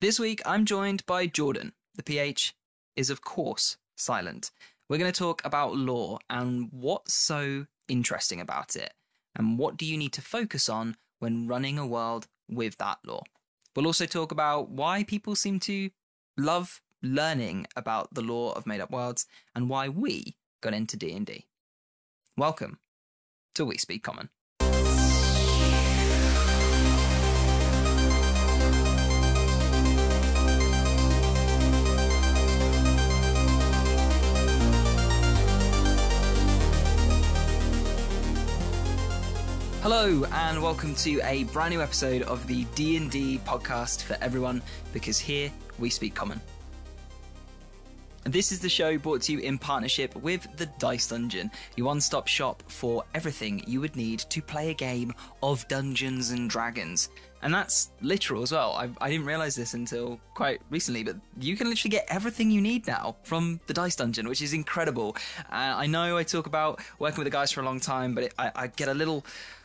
This week, I'm joined by Jorphdan. The PH is, of course, silent. We're going to talk about lore and what's so interesting about it, and what do you need to focus on when running a world with that lore. We'll also talk about why people seem to love learning about the lore of made up worlds and why we got into D&D. Welcome to We Speak Common. Hello and welcome to a brand new episode of the D&D podcast for everyone because here we speak common. This is the show brought to you in partnership with the Dice Dungeon, your one-stop shop for everything you would need to play a game of Dungeons and Dragons. And that's literal as well. I, I didn't realize this until quite recently, but you can literally get everything you need now from the Dice Dungeon, which is incredible. Uh, I know I talk about working with the guys for a long time, but it, I, I get a little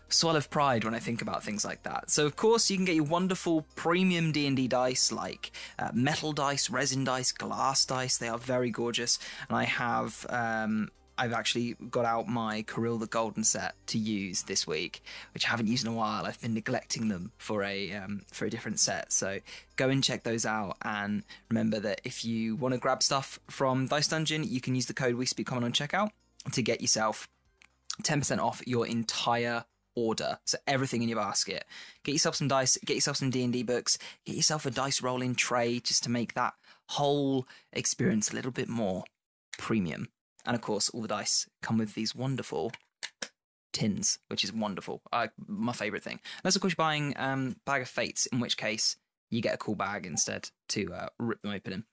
swell of pride when I think about things like that. So of course you can get your wonderful premium D&D dice like uh, metal dice, resin dice, glass dice. They are very gorgeous, and I have. Um, I've actually got out my Kirill the Golden set to use this week, which I haven't used in a while. I've been neglecting them for a um, for a different set, so go and check those out. And remember that if you want to grab stuff from Dice Dungeon, you can use the code We Speak Common on checkout to get yourself 10% off your entire order. So everything in your basket. Get yourself some dice, get yourself some D&D books, get yourself a dice rolling tray just to make that whole experience a little bit more premium. And of course, all the dice come with these wonderful tins, which is wonderful. My favorite thing. Unless of course you're buying um, bag of fates, in which case you get a cool bag instead to uh, rip them open in.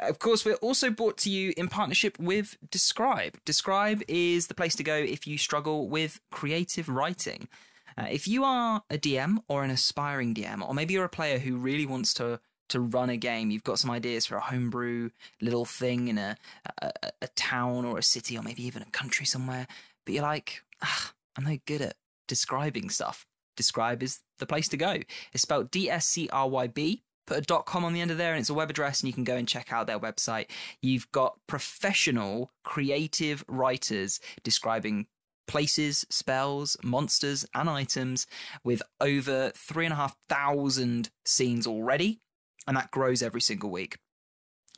Of course, we're also brought to you in partnership with dScryb. dScryb is the place to go if you struggle with creative writing. Uh, if you are a DM or an aspiring DM, or maybe you're a player who really wants to to run a game, you've got some ideas for a homebrew little thing in a, a, a town or a city or maybe even a country somewhere, but you're like, ah, I'm no good at describing stuff. dScryb is the place to go. It's spelled D S C R Y B put a .com on the end of there and it's a web address and you can go and check out their website. You've got professional creative writers describing places, spells, monsters, and items with over three and a half thousand scenes already, and that grows every single week.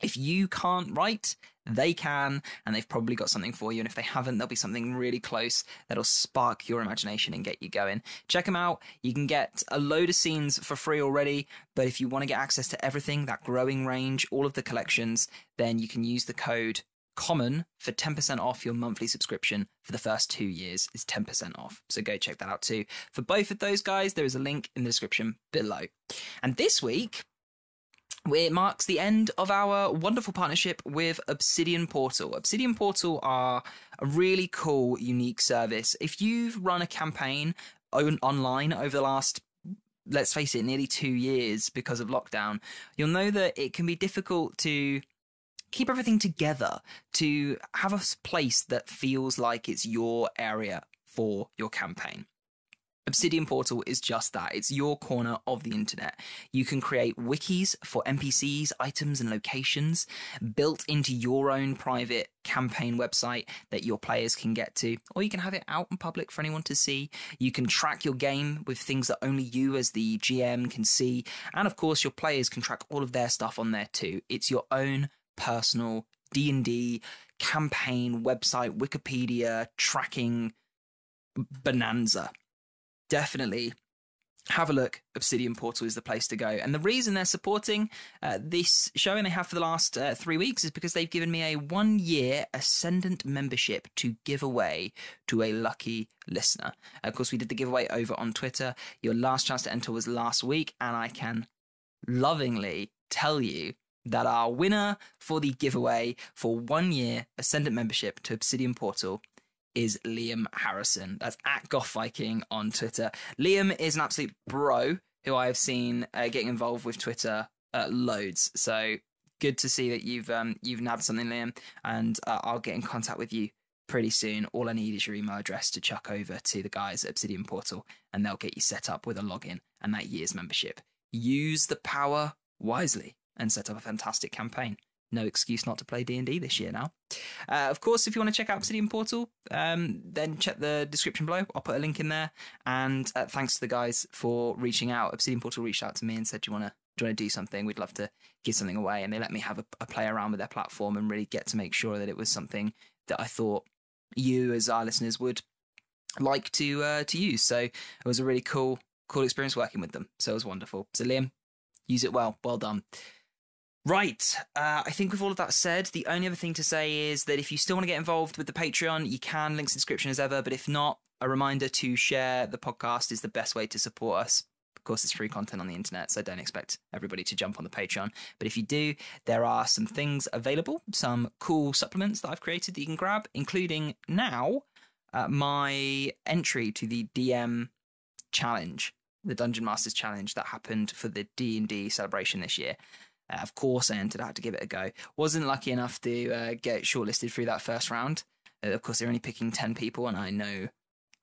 If you can't write, they can, and they've probably got something for you. And if they haven't, there'll be something really close that'll spark your imagination and get you going. Check them out. You can get a load of scenes for free already, but if you want to get access to everything, that growing range, all of the collections, then you can use the code common for 10% off your monthly subscription for the first two years is 10% off so go check that out too for both of those guys there is a link in the description below and this week it marks the end of our wonderful partnership with Obsidian Portal. Obsidian Portal are a really cool, unique service. If you've run a campaign on- online over the last let's face it, nearly two years because of lockdown, you'll know that it can be difficult to keep everything together, to have a place that feels like it's your area for your campaign. Obsidian Portal is just that. It's your corner of the internet. You can create wikis for NPCs, items, and locations built into your own private campaign website that your players can get to, or you can have it out in public for anyone to see. You can track your game with things that only you, as the GM, can see. And of course, your players can track all of their stuff on there too. It's your own personal D&D campaign website, Wikipedia, tracking bonanza definitely have a look. Obsidian Portal is the place to go. And the reason they're supporting uh, this show and they have for the last uh, three weeks is because they've given me a one year Ascendant membership to give away to a lucky listener. Of course, we did the giveaway over on Twitter. Your last chance to enter was last week, and I can lovingly tell you that our winner for the giveaway for one year Ascendant membership to Obsidian Portal is Liam Harrison. That's at Goth Viking on Twitter. Liam is an absolute bro who I have seen uh, getting involved with Twitter uh, loads. So good to see that you've um, you've nabbed something, Liam, and uh, I'll get in contact with you pretty soon. All I need is your email address to chuck over to the guys at Obsidian Portal, and they'll get you set up with a login and that year's membership. Use the power wisely and set up a fantastic campaign. No excuse not to play D and D this year now. Uh, of course, if you want to check out Obsidian Portal, um, then check the description below. I'll put a link in there. And uh, thanks to the guys for reaching out. Obsidian Portal reached out to me and said, "Do you want to do you want to do something? We'd love to give something away." And they let me have a, a play around with their platform and really get to make sure that it was something that I thought you, as our listeners, would like to uh, to use. So it was a really cool cool experience working with them. So it was wonderful. So Liam, use it well. Well done. Right. Uh, I think with all of that said, the only other thing to say is that if you still want to get involved with the Patreon, you can. Links in description as ever. But if not, a reminder to share the podcast is the best way to support us. Of course, it's free content on the internet, so I don't expect everybody to jump on the Patreon. But if you do, there are some things available, some cool supplements that I've created that you can grab, including now uh, my entry to the DM challenge, the Dungeon Masters challenge that happened for the D and D celebration this year. Uh, of course, I entered. I had to give it a go. Wasn't lucky enough to uh, get shortlisted through that first round. Uh, of course, they're only picking ten people, and I know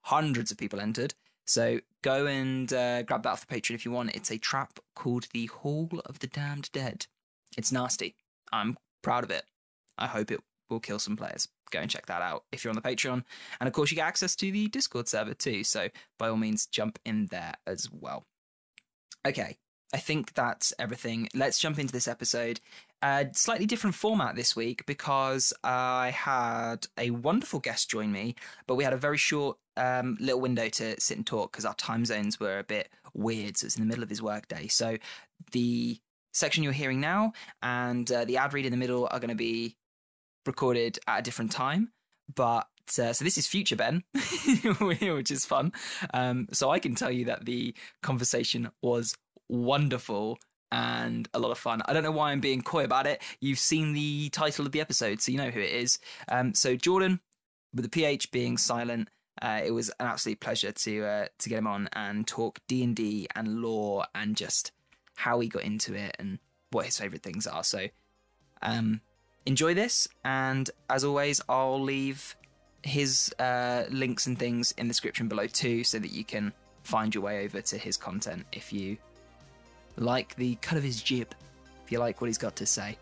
hundreds of people entered. So go and uh, grab that off the Patreon if you want. It's a trap called the Hall of the Damned Dead. It's nasty. I'm proud of it. I hope it will kill some players. Go and check that out if you're on the Patreon. And of course, you get access to the Discord server too. So by all means, jump in there as well. Okay, I think that's everything. Let's jump into this episode. A slightly different format this week because I had a wonderful guest join me, but we had a very short um, little window to sit and talk because our time zones were a bit weird. So it's in the middle of his workday. So the section you're hearing now and uh, the ad read in the middle are going to be recorded at a different time. But uh, so this is future Ben, which is fun. Um, so I can tell you that the conversation was wonderful and a lot of fun. I don't know why I'm being coy about it. You've seen the title of the episode, so you know who it is. Um, so Jorphdan, with the PH being silent, uh, it was an absolute pleasure to uh, to get him on and talk D and D and lore and just how he got into it and what his favorite things are. So, um, enjoy this, and as always, I'll leave his uh, links and things in the description below too, so that you can find your way over to his content if you like the cut of his jib, if you like what he's got to say.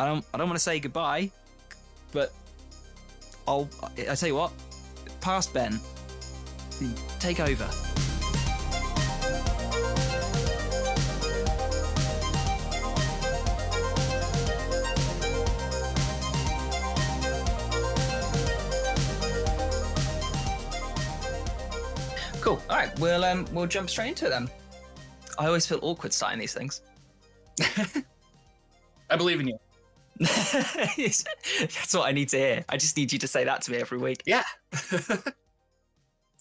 I don't, I don't want to say goodbye, but I'll, I tell you what, past Ben, take over. Cool. All right, we'll um, we'll jump straight into it then. I always feel awkward starting these things. I believe in you. That's what I need to hear. I just need you to say that to me every week. Yeah.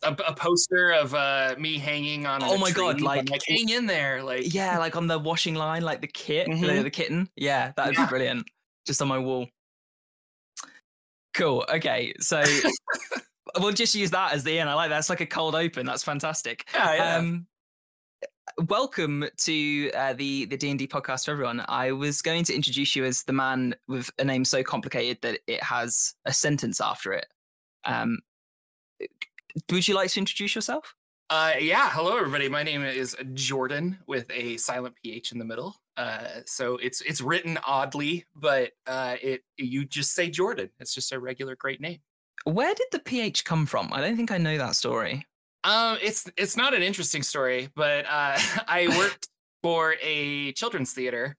a, a, poster of uh, me hanging on. Oh my god! Like, like hang in there, like yeah, like on the washing line, like the kit, mm-hmm. the, the, kitten. Yeah, that would yeah. be brilliant. Just on my wall. Cool. Okay, so we'll just use that as the end. I like that. It's like a cold open. That's fantastic. Yeah, yeah. Um, welcome to uh, the the D and D podcast for everyone. I was going to introduce you as the man with a name so complicated that it has a sentence after it. Um, would you like to introduce yourself? Uh, yeah. Hello, everybody. My name is Jordan with a silent ph in the middle. Uh, so it's it's written oddly, but uh, it you just say Jordan. It's just a regular great name. Where did the PH come from? I don't think I know that story. Um, it's it's not an interesting story, but uh, I worked for a children's theater,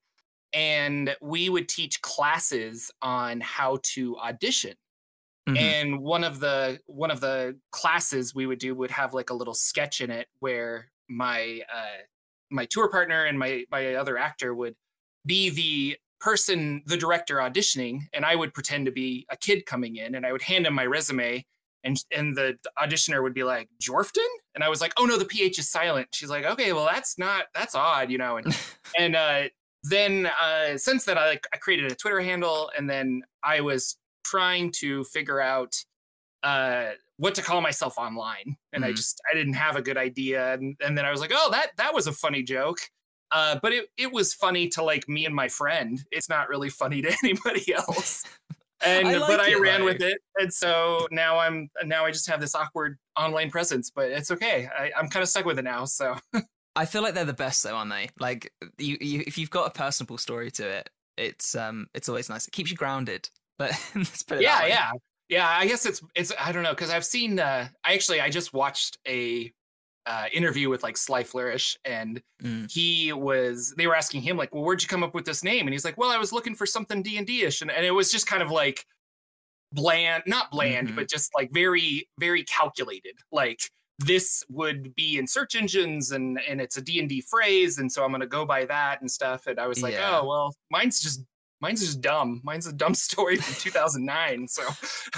and we would teach classes on how to audition. Mm-hmm. And one of the one of the classes we would do would have like a little sketch in it where my uh, my tour partner and my my other actor would be the person, the director auditioning, and I would pretend to be a kid coming in, and I would hand him my resume, and and the auditioner would be like Jorfton, and I was like, oh no, the ph is silent. She's like, okay, well that's not that's odd, you know, and and uh, then uh, since then I like I created a Twitter handle, and then I was trying to figure out uh, what to call myself online, and mm-hmm. I just I didn't have a good idea, and, and then I was like, oh that that was a funny joke, uh, but it, it was funny to like me and my friend. It's not really funny to anybody else. And I like but I it, ran right? with it, and so now I'm now I just have this awkward online presence. But it's okay. I, I'm kind of stuck with it now. So I feel like they're the best though, aren't they? Like you, you if you've got a personable story to it, it's um it's always nice. It keeps you grounded. But let's put it yeah, yeah, yeah. I guess it's it's I don't know because I've seen. uh I actually I just watched a uh, interview with like Sly Flourish, and Mm. he was. They were asking him like, "Well, where'd you come up with this name?" And he's like, "Well, I was looking for something D and D ish," and it was just kind of like bland, not bland, Mhm. but just like very very calculated. Like this would be in search engines, and and it's a D and D phrase, and so I'm gonna go by that and stuff. And I was like, Yeah. "Oh well, mine's just." Mine's just dumb. Mine's a dumb story from 2009. So,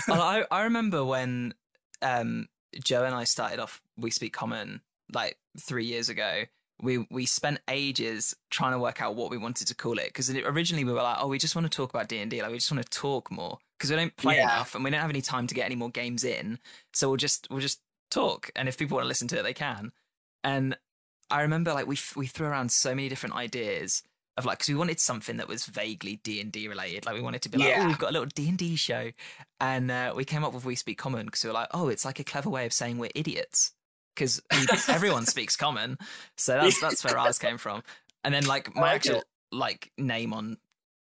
well, I, I remember when um, Joe and I started off We Speak Common like three years ago. We we spent ages trying to work out what we wanted to call it because originally we were like, oh, we just want to talk about D and D, like we just want to talk more because we don't play Yeah. enough and we don't have any time to get any more games in. So we'll just we'll just talk, and if people want to listen to it, they can. And I remember like we f- we threw around so many different ideas of like because we wanted something that was vaguely D and D related. Like we wanted to be like, Yeah. oh, we've got a little D and D show, and uh, we came up with We Speak Common because we were like, oh, it's like a clever way of saying we're idiots because everyone speaks common. So that's that's where ours came from. And then like my like actual it. like name on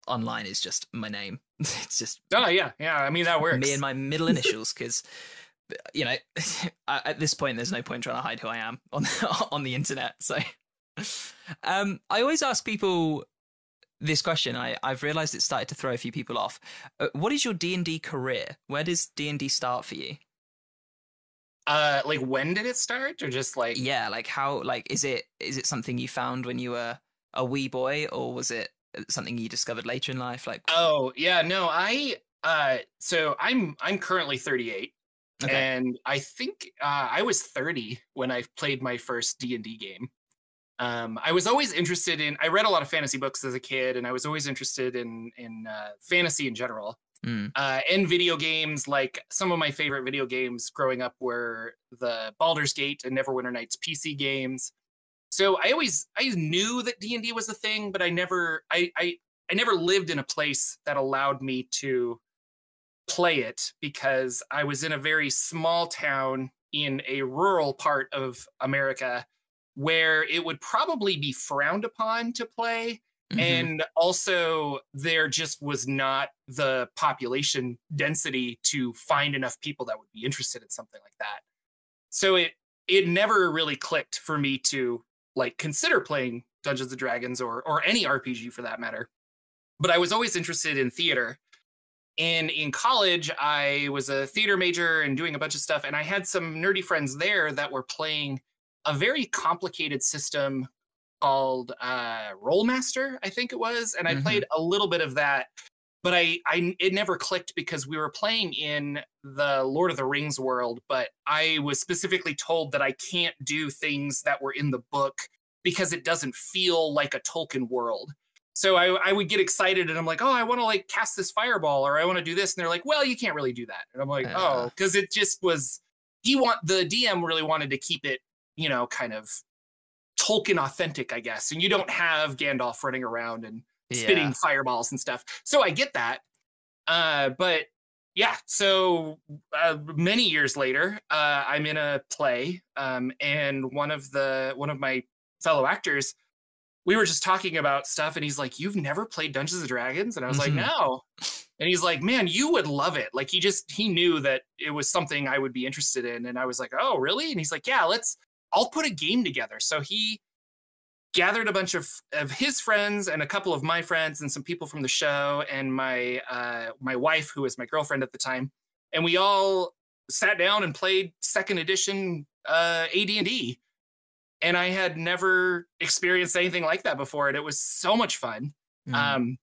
online is just my name. It's just oh yeah, yeah. I mean that works. me and my middle initials because you know at at this point there's no point trying to hide who I am on on the internet. So um, I always ask people this question. I I've realized it started to throw a few people off. Uh, what is your D and D career? Where does D and D start for you? Uh, like when did it start, or just like Yeah, like how like is it is it something you found when you were a wee boy or was it something you discovered later in life? Like Oh yeah, no, I uh, so I'm I'm currently 38, okay. and I think uh, I was 30 when I played my first D and D game. Um, I was always interested in. I read a lot of fantasy books as a kid, and I was always interested in in uh, fantasy in general. Mm. uh, and video games. Like some of my favorite video games growing up were the Baldur's Gate and Neverwinter Nights PC games. So I always I knew that D and D was a thing, but I never I, I I never lived in a place that allowed me to play it because I was in a very small town in a rural part of America where it would probably be frowned upon to play Mhm. and also there just was not the population density to find enough people that would be interested in something like that. So it it never really clicked for me to like consider playing dungeons and dragons or or any rpg for that matter. But i was always interested in theater. And in college i was a theater major and doing a bunch of stuff and i had some nerdy friends there that were playing a very complicated system called uh Rolemaster, I think it was, and I Mhm. played a little bit of that, but I I it never clicked because we were playing in the Lord of the Rings world, but I was specifically told that I can't do things that were in the book because it doesn't feel like a Tolkien world. So I, I would get excited and I'm like, oh, I want to like cast this fireball or I want to do this. And they're like, well, you can't really do that. And I'm like, Uh. oh, because it just was he want the DM really wanted to keep it, you know, kind of Tolkien authentic, I guess. And you don't have Gandalf running around and spitting Yeah. fireballs and stuff. So I get that. Uh, but yeah, so uh, many years later, uh, I'm in a play, um, and one of the one of my fellow actors, we were just talking about stuff, and he's like, "You've never played Dungeons and Dragons?" And I was Mhm. like, "No." And he's like, "Man, you would love it." Like he just he knew that it was something I would be interested in, and I was like, "Oh, really?" And he's like, "Yeah, let's. I'll put a game together." So he gathered a bunch of of his friends and a couple of my friends and some people from the show and my uh my wife who was my girlfriend at the time and we all sat down and played second edition uh AD&D and I had never experienced anything like that before and it was so much fun Mm. um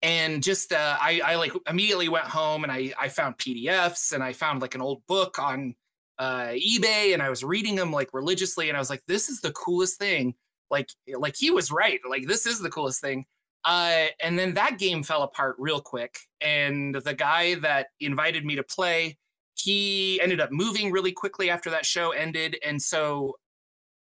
and just uh, I, I like immediately went home and I, I found PDFs and I found like an old book on uh, eBay and I was reading them like religiously and I was like, this is the coolest thing. Like like he was right. Like this is the coolest thing. Uh, and then that game fell apart real quick. And the guy that invited me to play, he ended up moving really quickly after that show ended. And so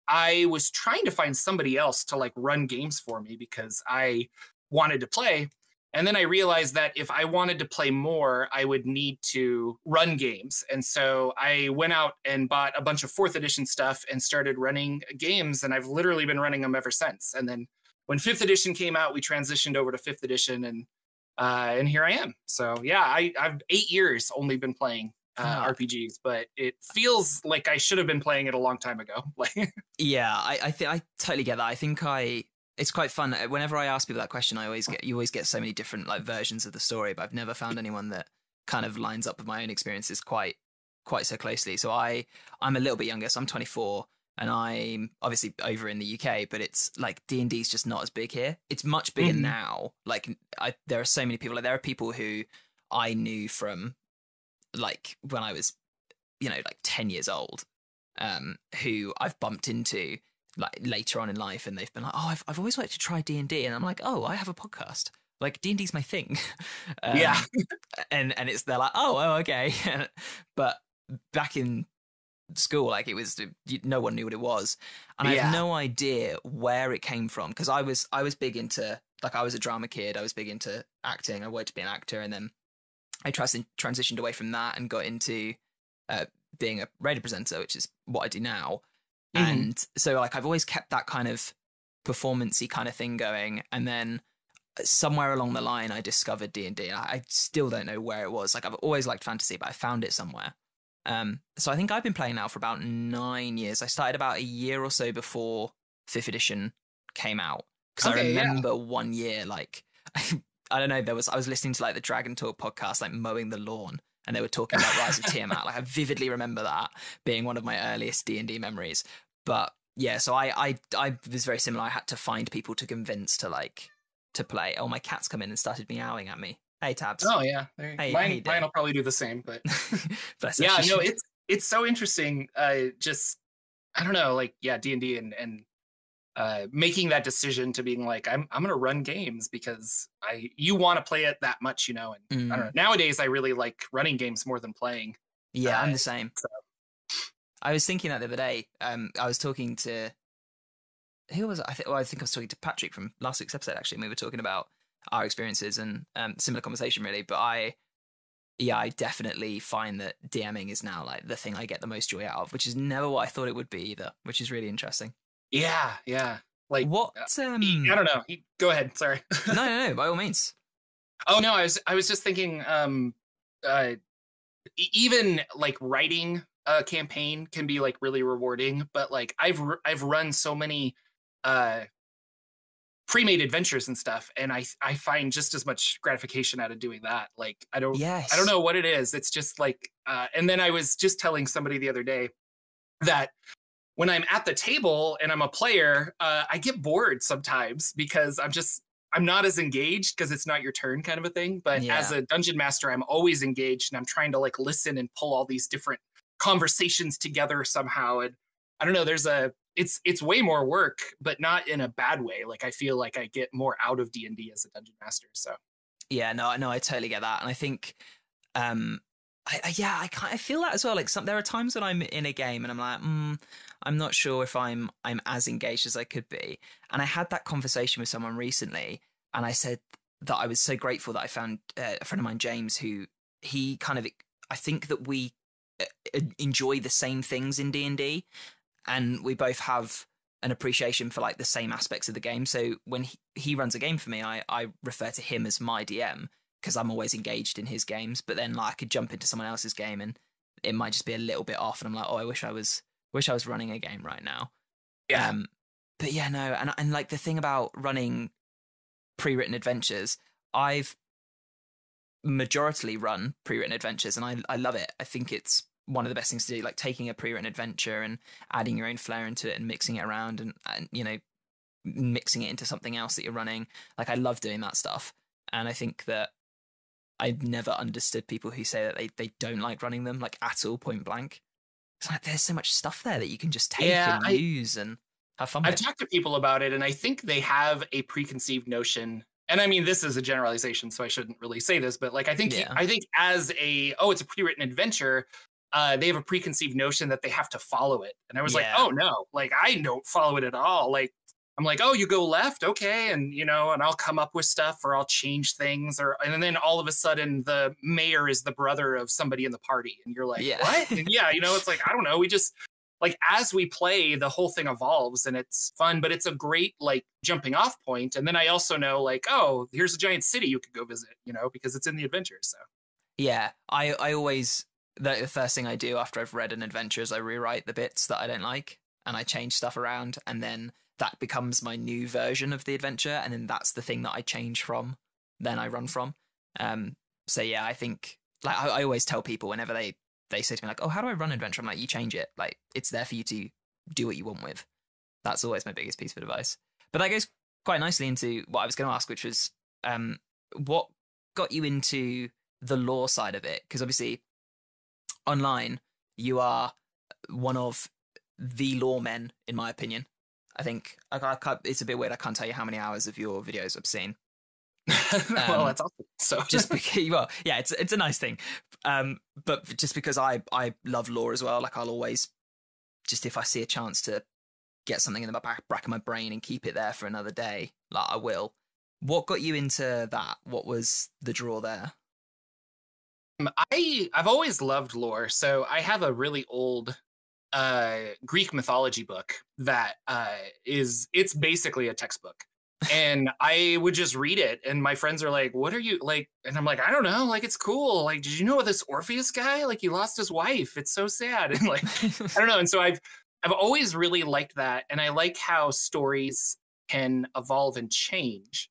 I was trying to find somebody else to like run games for me because I wanted to play. And then I realized that if I wanted to play more, I would need to run games. And so I went out and bought a bunch of fourth edition stuff and started running games. And I've literally been running them ever since. And then when fifth edition came out, we transitioned over to fifth edition and uh, and here I am. So yeah, I, I've eight years only been playing uh, oh. RPGs, but it feels like I should have been playing it a long time ago. Like, yeah, I I, th- I totally get that. I think I it's quite fun. Uh, whenever I ask people that question, I always get you always get so many different like versions of the story, but I've never found anyone that kind of lines up with my own experiences quite quite so closely. So I I'm a little bit younger, so I'm 24 and I'm obviously over in the UK, but it's like D and D is just not as big here. It's much bigger mm-hmm. now. Like I, there are so many people. Like there are people who I knew from like when I was, you know, like 10 years old, um, who I've bumped into like later on in life and they've been like, oh, I've, I've always wanted to try D&D. And I'm like, oh, I have a podcast. Like D&D's my thing. um, yeah. and, and it's, they're like, oh, oh okay. but back in school, like it was, no one knew what it was. And yeah. I have no idea where it came from. Cause I was, I was big into, like I was a drama kid. I was big into acting. I wanted to be an actor. And then I transitioned away from that and got into uh, being a radio presenter, which is what I do now. Mm-hmm. And so, like, I've always kept that kind of performancey kind of thing going. And then somewhere along the line, I discovered D and I still don't know where it was. Like, I've always liked fantasy, but I found it somewhere. Um, so I think I've been playing now for about nine years. I started about a year or so before fifth edition came out because okay, I remember yeah. one year, like I don't know, there was I was listening to like the Dragon Talk podcast, like mowing the lawn, and they were talking about Rise of Tiamat. Like I vividly remember that being one of my earliest D and D memories. But yeah, so I, I I was very similar. I had to find people to convince to like to play. Oh, my cat's come in and started meowing at me. Hey, tabs. Oh yeah, hey, mine, mine will probably do the same. But yeah, no, it's it's so interesting. Uh, just I don't know, like yeah, D and D and and uh, making that decision to being like I'm I'm gonna run games because I you want to play it that much, you know. And mm. I don't know. Mm. Nowadays, I really like running games more than playing. Yeah, uh, I'm the same. So. I was thinking that the other day. Um, I was talking to who was it? I think? Well, I think I was talking to Patrick from last week's episode. Actually, and we were talking about our experiences and um, similar conversation really. But I, yeah, I definitely find that DMing is now like the thing I get the most joy out of, which is never what I thought it would be either. Which is really interesting. Yeah, yeah. Like what? Um... I don't know. Go ahead. Sorry. no, no, no. By all means. Oh no, I was I was just thinking. Um, uh, even like writing a campaign can be like really rewarding, but like I've I've run so many uh pre-made adventures and stuff and i i find just as much gratification out of doing that like i don't yes. i don't know what it is it's just like uh and then i was just telling somebody the other day that when I'm at the table and I'm a player, uh, I get bored sometimes because I'm just I'm not as engaged because it's not your turn kind of a thing. But yeah. as a dungeon master, I'm always engaged and I'm trying to like listen and pull all these different conversations together somehow. And I don't know, there's a it's it's way more work, but not in a bad way. Like I feel like I get more out of D and D as a dungeon master. So yeah, no, no, I totally get that, and I think um I, I, yeah, I feel that as well. Like some, there are times when I'm in a game and I'm like, mm, I'm not sure if I'm I'm as engaged as I could be. And I had that conversation with someone recently, and I said that I was so grateful that I found uh, a friend of mine, James, who he kind of I think that we uh, enjoy the same things in D and D, and we both have an appreciation for like the same aspects of the game. So when he, he runs a game for me, I I refer to him as my DM because I'm always engaged in his games. But then like I could jump into someone else's game and it might just be a little bit off, and I'm like, oh, I wish I was wish I was running a game right now. Yeah. Um, but yeah, no, and and like the thing about running pre-written adventures, I've majoritarily run pre-written adventures, and I I love it. I think it's one of the best things to do, like taking a pre-written adventure and adding your own flair into it and mixing it around, and and you know mixing it into something else that you're running. Like I love doing that stuff, and I think that I've never understood people who say that they, they don't like running them, like at all, point blank. It's like there's so much stuff there that you can just take yeah, and I, use and have fun. I've with. talked to people about it, and I think they have a preconceived notion. And I mean, this is a generalization, so I shouldn't really say this, but like I think yeah. I think as a oh, it's a pre-written adventure. Uh, they have a preconceived notion that they have to follow it, and I was yeah. like, oh no, like I don't follow it at all. Like I'm like, oh, you go left, okay, and you know, and I'll come up with stuff or I'll change things, or and then all of a sudden the mayor is the brother of somebody in the party, and you're like, Yeah. what? And yeah, you know, it's like I don't know, we just like as we play, the whole thing evolves and it's fun, but it's a great like jumping off point. And then I also know like, oh, here's a giant city you could go visit, you know, because it's in the adventure. So Yeah, I I always the, the first thing I do after I've read an adventure is I rewrite the bits that I don't like and I change stuff around, and then that becomes my new version of the adventure, and then that's the thing that I change from. Then I run from. Um. So yeah, I think like I, I always tell people whenever they they say to me like, "Oh, how do I run adventure?" I'm like, "You change it. Like it's there for you to do what you want with." That's always my biggest piece of advice. But that goes quite nicely into what I was going to ask, which was um, what got you into the lore side of it? Because obviously, online, you are one of the lore men, in my opinion. I think I, I can't, it's a bit weird. I can't tell you how many hours of your videos I've seen. well, Um, that's awesome. So Just because, well, yeah, it's it's a nice thing. Um, but just because I I love lore as well, like I'll always just if I see a chance to get something in the back back of my brain and keep it there for another day, like I will. What got you into that? What was the draw there? Um, I I've always loved lore, so I have a really old uh Greek mythology book that uh is it's basically a textbook. and I would just read it and my friends are like, "What are you like?" And I'm like, "I don't know, like it's cool. Like did you know this Orpheus guy? Like he lost his wife. It's so sad." And like I don't know. And so I've I've always really liked that, and I like how stories can evolve and change.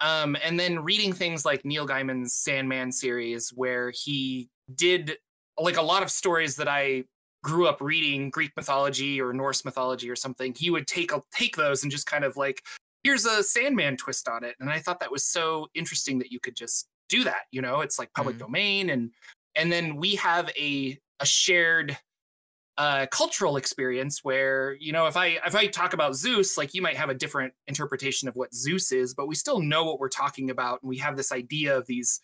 Um, and then reading things like Neil Gaiman's Sandman series, where he did like a lot of stories that I grew up reading Greek mythology or Norse mythology or something. He would take a, take those and just kind of like, here's a Sandman twist on it. And I thought that was so interesting that you could just do that. You know, it's like public Mhm. domain, and and then we have a a shared uh, cultural experience where you know if I if I talk about Zeus, like you might have a different interpretation of what Zeus is, but we still know what we're talking about, and we have this idea of these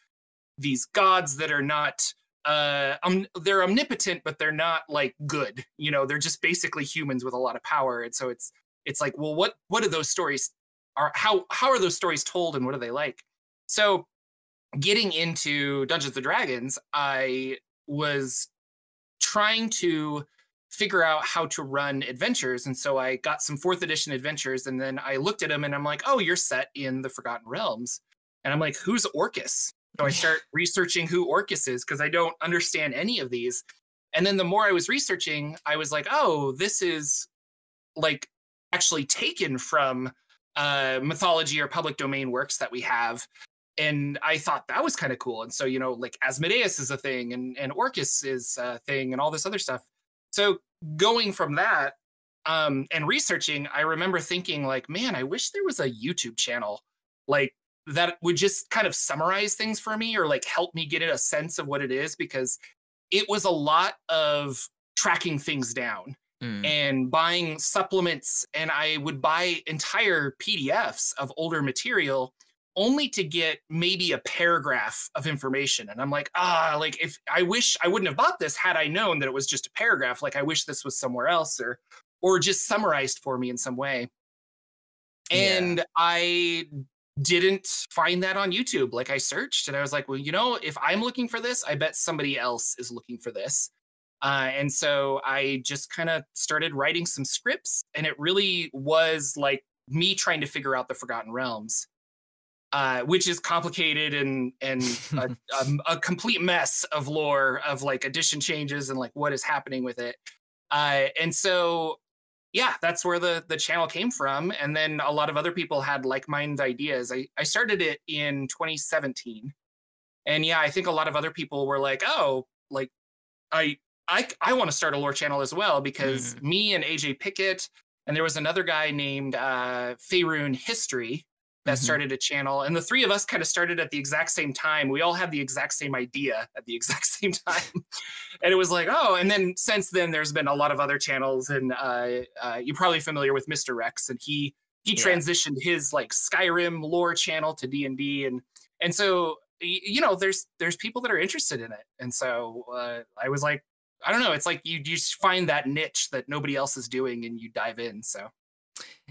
these gods that are not uh um, they're omnipotent, but they're not like good. You know, they're just basically humans with a lot of power, and so it's it's like, well, what what are those stories? Are how how are those stories told, and what are they like? So, getting into Dungeons and Dragons, I was trying to figure out how to run adventures. And so I got some fourth edition adventures and then I looked at them and I'm like, oh, you're set in the Forgotten Realms. And I'm like, who's Orcus? So I start researching who Orcus is because I don't understand any of these. And then the more I was researching, I was like, oh, this is like actually taken from uh, mythology or public domain works that we have. And I thought that was kind of cool. And so, you know, like Asmodeus is a thing and, and Orcus is a thing and all this other stuff. So going from that um, and researching, I remember thinking like, man, I wish there was a YouTube channel like that would just kind of summarize things for me or like help me get a sense of what it is because it was a lot of tracking things down Mm. and buying supplements and I would buy entire PDFs of older material only to get maybe a paragraph of information and I'm like ah like if I wish I wouldn't have bought this had I known that it was just a paragraph like I wish this was somewhere else or or just summarized for me in some way Yeah. and I didn't find that on YouTube like I searched and I was like well you know if I'm looking for this I bet somebody else is looking for this uh, and so I just kind of started writing some scripts, and it really was like me trying to figure out the Forgotten Realms, uh, which is complicated and and a, a, a complete mess of lore of like addition changes and like what is happening with it. Uh, and so, yeah, that's where the the channel came from. And then a lot of other people had like minded ideas. I I started it in 2017, and yeah, I think a lot of other people were like, oh, like I I I want to start a lore channel as well because me and AJ Pickett and there was another guy named uh Faerun History that Mhm. started a channel and the three of us kind of started at the exact same time. We all had the exact same idea at the exact same time. and it was like, oh, and then since then there's been a lot of other channels and uh, uh you're probably familiar with Mr. Rex and he he Yeah. transitioned his like Skyrim lore channel to D&D and and so you know there's there's people that are interested in it and so uh, i was like i don't know it's like you you just find that niche that nobody else is doing and you dive in so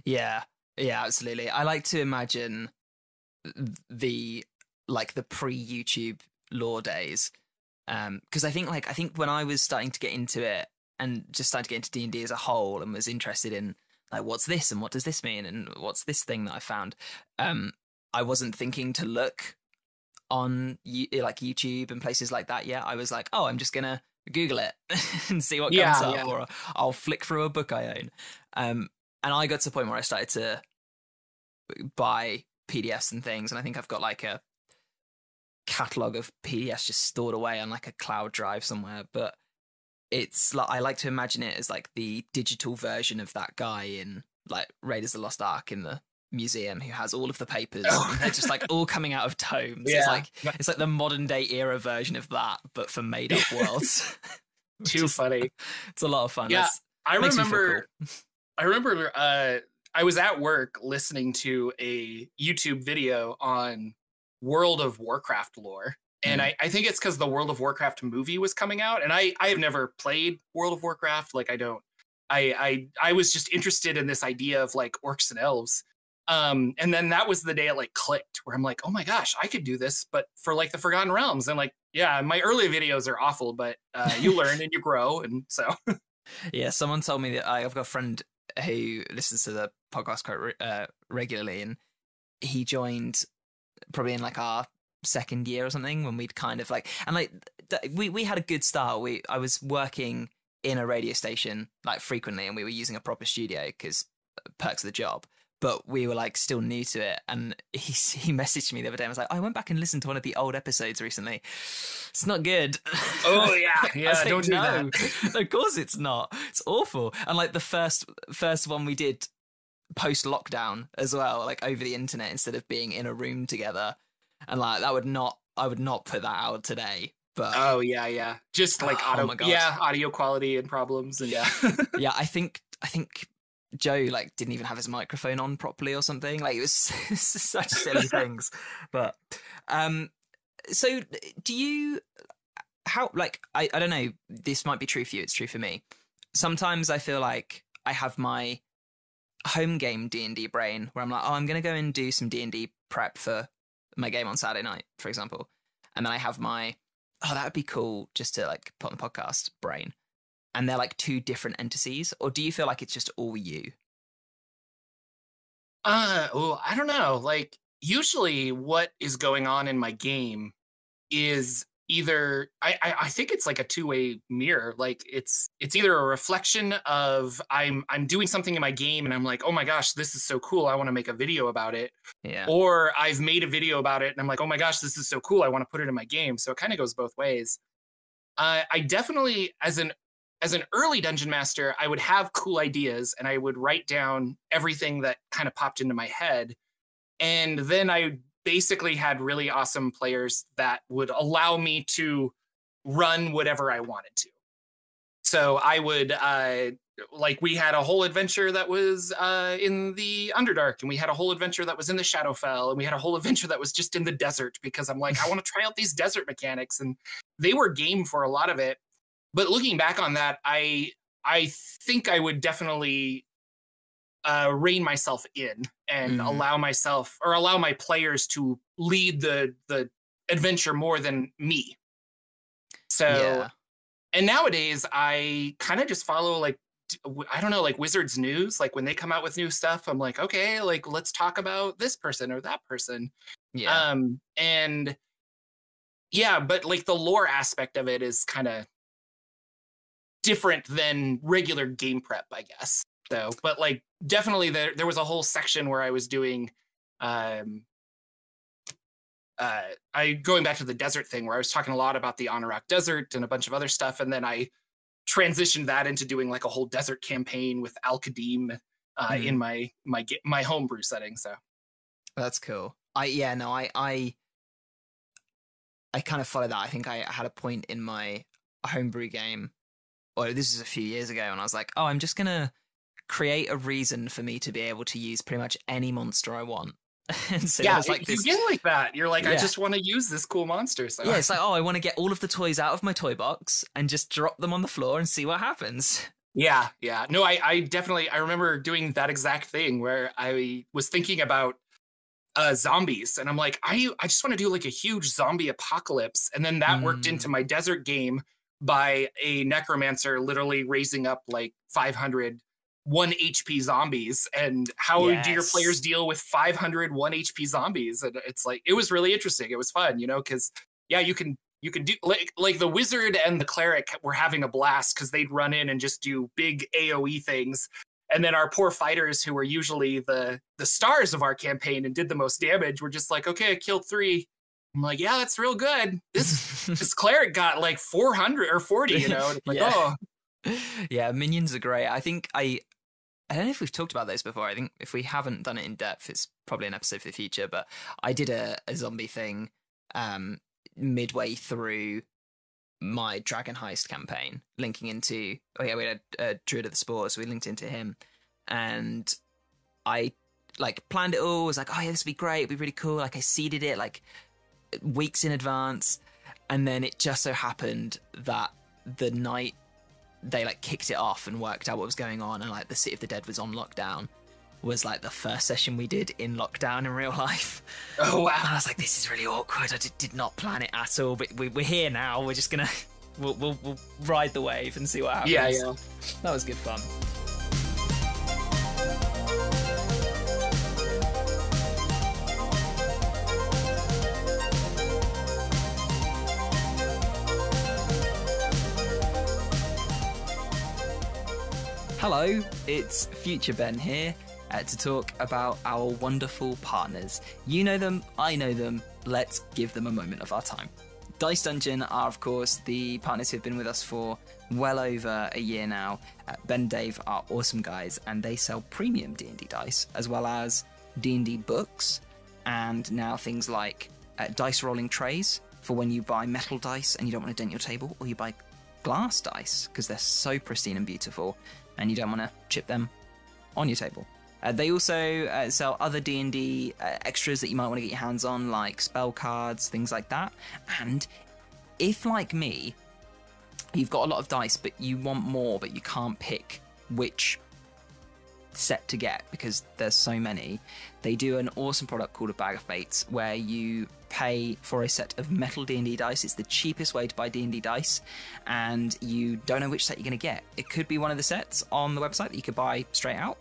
Yeah, Yeah, absolutely. I like to imagine the like the pre-YouTube lore days, because I think like I think when I was starting to get into it and just started to get into D and D as a whole, and was interested in like what's this and what does this mean and what's this thing that I found, um, I wasn't thinking to look on like YouTube and places like that yet. I was like, oh, I'm just gonna Google it and see what Yeah, comes up, yeah. or I'll flick through a book I own. Um, and I got to the point where I started to buy PDFs and things, and I think I've got like a catalog of PDFs just stored away on like a cloud drive somewhere. But it's like I like to imagine it as like the digital version of that guy in like Raiders of the Lost Ark in the museum who has all of the papers. Oh. They're just like all coming out of tomes. Yeah. It's like it's like the modern day era version of that, but for made up worlds. Too funny. it's a lot of fun. Yeah, That's- I makes me feel remember. I remember. Uh, I was at work listening to a YouTube video on World of Warcraft lore, and Mm. I, I think it's because the World of Warcraft movie was coming out, and I I have never played World of Warcraft. Like I don't. I I I was just interested in this idea of like orcs and elves. Um, and then that was the day it like clicked where I'm like, oh my gosh, I could do this, but for like the Forgotten Realms. And like, yeah, my early videos are awful, but uh, you learn and you grow. And so Yeah, someone told me that I, I've got a friend who listens to the podcast quite re- uh, regularly, and he joined probably in like our second year or something when we'd kind of like and like th- we we had a good start. We I was working in a radio station like frequently, and we were using a proper studio because perks of the job. But we were like still new to it, and he he messaged me the other day and was like, "I went back and listened to one of the old episodes recently. It's not good." Oh, yeah. Yeah, like, don't do no. that. of course it's not. It's awful. And like the first first one we did post lockdown as well, like over the internet instead of being in a room together. And like that would not I would not put that out today. But Oh yeah, yeah. Just like Oh audio, God. yeah, audio quality and problems, and yeah. yeah, I think I think Joe like didn't even have his microphone on properly or something. Like it was such silly things. But um so do you how like I, I don't know, this might be true for you, it's true for me. Sometimes I feel like I have my home game D&D brain where I'm like, "Oh, I'm going to go and do some D&D prep for my game on Saturday night, for example." And then I have my oh, that would be cool just to like put on the podcast brain and they're like two different entities or do you feel like it's just all you Uh, oh, I don't know. Like usually, what is going on in my game is either I, I I think it's like a two way mirror. Like it's it's either a reflection of I'm I'm doing something in my game and I'm like, oh my gosh, this is so cool. I want to make a video about it. yeah or I've made a video about it and I'm like, oh my gosh, this is so cool. I want to put it in my game. So it kind of goes both ways. Uh, I definitely, as an as an early dungeon master, I would have cool ideas and I would write down everything that kind of popped into my head. And then I basically had really awesome players that would allow me to run whatever I wanted to. So I would uh, like we had a whole adventure that was uh, in the Underdark, and we had a whole adventure that was in the Shadowfell, and we had a whole adventure that was just in the desert because I'm like, I want to try out these desert mechanics, and they were game for a lot of it. But looking back on that, I I think I would definitely uh, rein myself in and Mhm. allow myself or allow my players to lead the the adventure more than me. So yeah and nowadays i kind of just follow like I don't know like wizards news like when they come out with new stuff i'm like okay like let's talk about this person or that person yeah um and yeah but like the lore aspect of it is kind of different than regular game prep i guess so but like definitely there there was a whole section where i was doing um uh, I going back to the desert thing where I was talking a lot about the Anauroch Desert and a bunch of other stuff, and then I transitioned that into doing like a whole desert campaign with Al Qadim uh, Mhm. in my my my homebrew setting. So That's cool. I yeah, no, I I I kind of follow that. I think I had a point in my homebrew game, or this is a few years ago, and I was like, oh, I'm just gonna create a reason for me to be able to use pretty much any monster I want. and so yeah, like this. you get like that. You're like, I just want to use this cool monster. So Yeah, it's like, oh, I want to get all of the toys out of my toy box and just drop them on the floor and see what happens. Yeah, yeah. No, I, I definitely I remember doing that exact thing where I was thinking about uh zombies and I'm like, I I just want to do like a huge zombie apocalypse. And then that mm. worked into my desert game by a necromancer literally raising up like 500 one HP zombies and how yes. do your players deal with 500 one HP zombies? And it's like it was really interesting. It was fun, you know, because yeah, you can you can do like like the wizard and the cleric were having a blast because they'd run in and just do big AOE things. And then our poor fighters, who were usually the the stars of our campaign and did the most damage, were just like, okay, I killed three. I'm like, yeah, that's real good. This this cleric got like 400 or 40, you know. like, yeah. oh, yeah, minions are great. I think I I don't know if we've talked about those before. I think if we haven't done it in depth, it's probably an episode for the future. But I did a, a zombie thing um, midway through my Dragon Heist campaign, linking into oh yeah, we had a, a Druid of the Spore, so we linked into him, and I like planned it all. Was like, oh yeah, this would be great. It'd be really cool. Like I seeded it like weeks in advance, and then it just so happened that the night they like kicked it off and worked out what was going on, and like the City of the Dead was on lockdown. Was like the first session we did in lockdown in real life. Oh wow! And I was like, "This is really awkward. I did, did not plan it at all, but we, are here now. We're just gonna we'll, we'll, we'll ride the wave and see what happens." Yeah, yeah. That was good fun. Hello, it's Future Ben here uh, to talk about our wonderful partners. You know them, I know them, let's give them a moment of our time. Dice Dungeon are, of course, the partners who've been with us for well over a year now. Uh, ben and Dave are awesome guys, and they sell premium D&D dice, as well as D&D books, and now things like uh, dice rolling trays for when you buy metal dice and you don't want to dent your table, or you buy glass dice because they're so pristine and beautiful and you don't want to chip them on your table. Uh, they also uh, sell other D&D uh, extras that you might want to get your hands on, like spell cards, things like that. And if, like me, you've got a lot of dice, but you want more, but you can't pick which set to get because there's so many, they do an awesome product called a Bag of Fates where you pay for a set of metal D&D dice. It's the cheapest way to buy D&D dice and you don't know which set you're going to get. It could be one of the sets on the website that you could buy straight out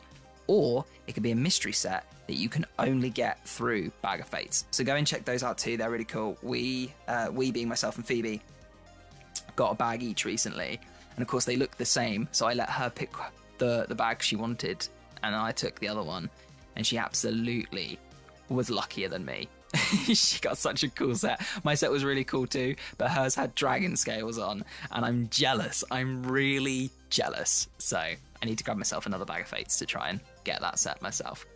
or it could be a mystery set that you can only get through Bag of Fates. So go and check those out too. They're really cool. We, uh, we being myself and Phoebe, got a bag each recently, and of course they look the same. So I let her pick the the bag she wanted, and I took the other one, and she absolutely was luckier than me. she got such a cool set. My set was really cool too, but hers had dragon scales on, and I'm jealous. I'm really jealous. So I need to grab myself another bag of fates to try and get that set myself.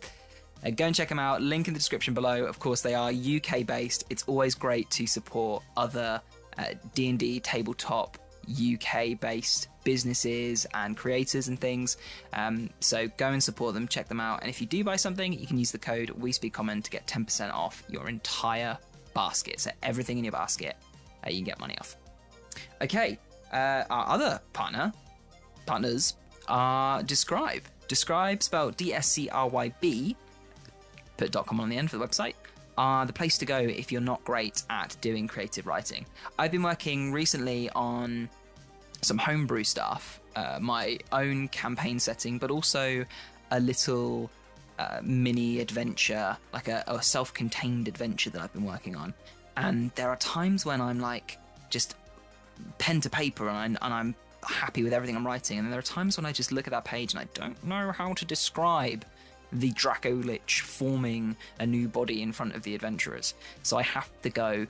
Uh, go and check them out. Link in the description below. Of course, they are UK based. It's always great to support other uh, D&D tabletop UK based businesses and creators and things. Um, so go and support them, check them out. And if you do buy something, you can use the code WeSpeakCommon to get 10% off your entire basket. So everything in your basket, uh, you can get money off. Okay, uh, our other partner, partners are dScryb. dScryb, spelled D S C R Y B, put .com on the end for the website are the place to go if you're not great at doing creative writing. I've been working recently on some homebrew stuff, uh, my own campaign setting, but also a little uh, mini adventure, like a, a self contained adventure that I've been working on. And there are times when I'm like just pen to paper and, and I'm happy with everything I'm writing. And there are times when I just look at that page and I don't know how to describe the Dracolich forming a new body in front of the adventurers. So I have to go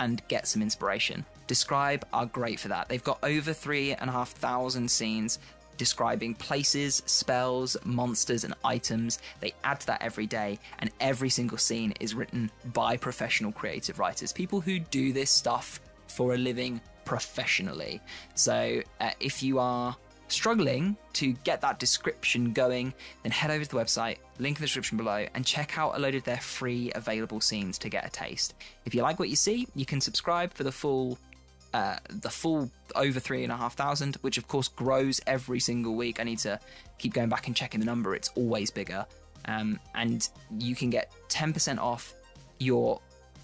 and get some inspiration. dScryb are great for that. They've got over three and a half thousand scenes describing places, spells, monsters, and items. They add to that every day, and every single scene is written by professional creative writers, people who do this stuff for a living professionally. So uh, if you are struggling to get that description going, then head over to the website, link in the description below, and check out a load of their free available scenes to get a taste. If you like what you see, you can subscribe for the full uh, the full over three and a half thousand, which of course grows every single week. I need to keep going back and checking the number; it's always bigger. Um, and you can get 10% off your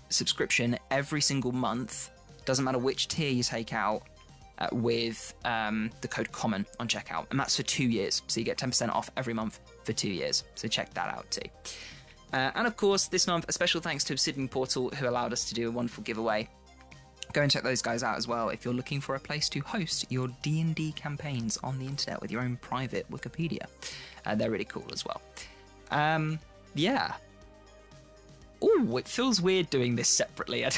subscription every single month. Doesn't matter which tier you take out. Uh, with um, the code common on checkout, and that's for two years. So you get 10% off every month for two years. So check that out too. Uh, and of course, this month, a special thanks to Obsidian Portal, who allowed us to do a wonderful giveaway. Go and check those guys out as well if you're looking for a place to host your D&D campaigns on the internet with your own private Wikipedia. Uh, they're really cool as well. Um, yeah, oh, it feels weird doing this separately. I'd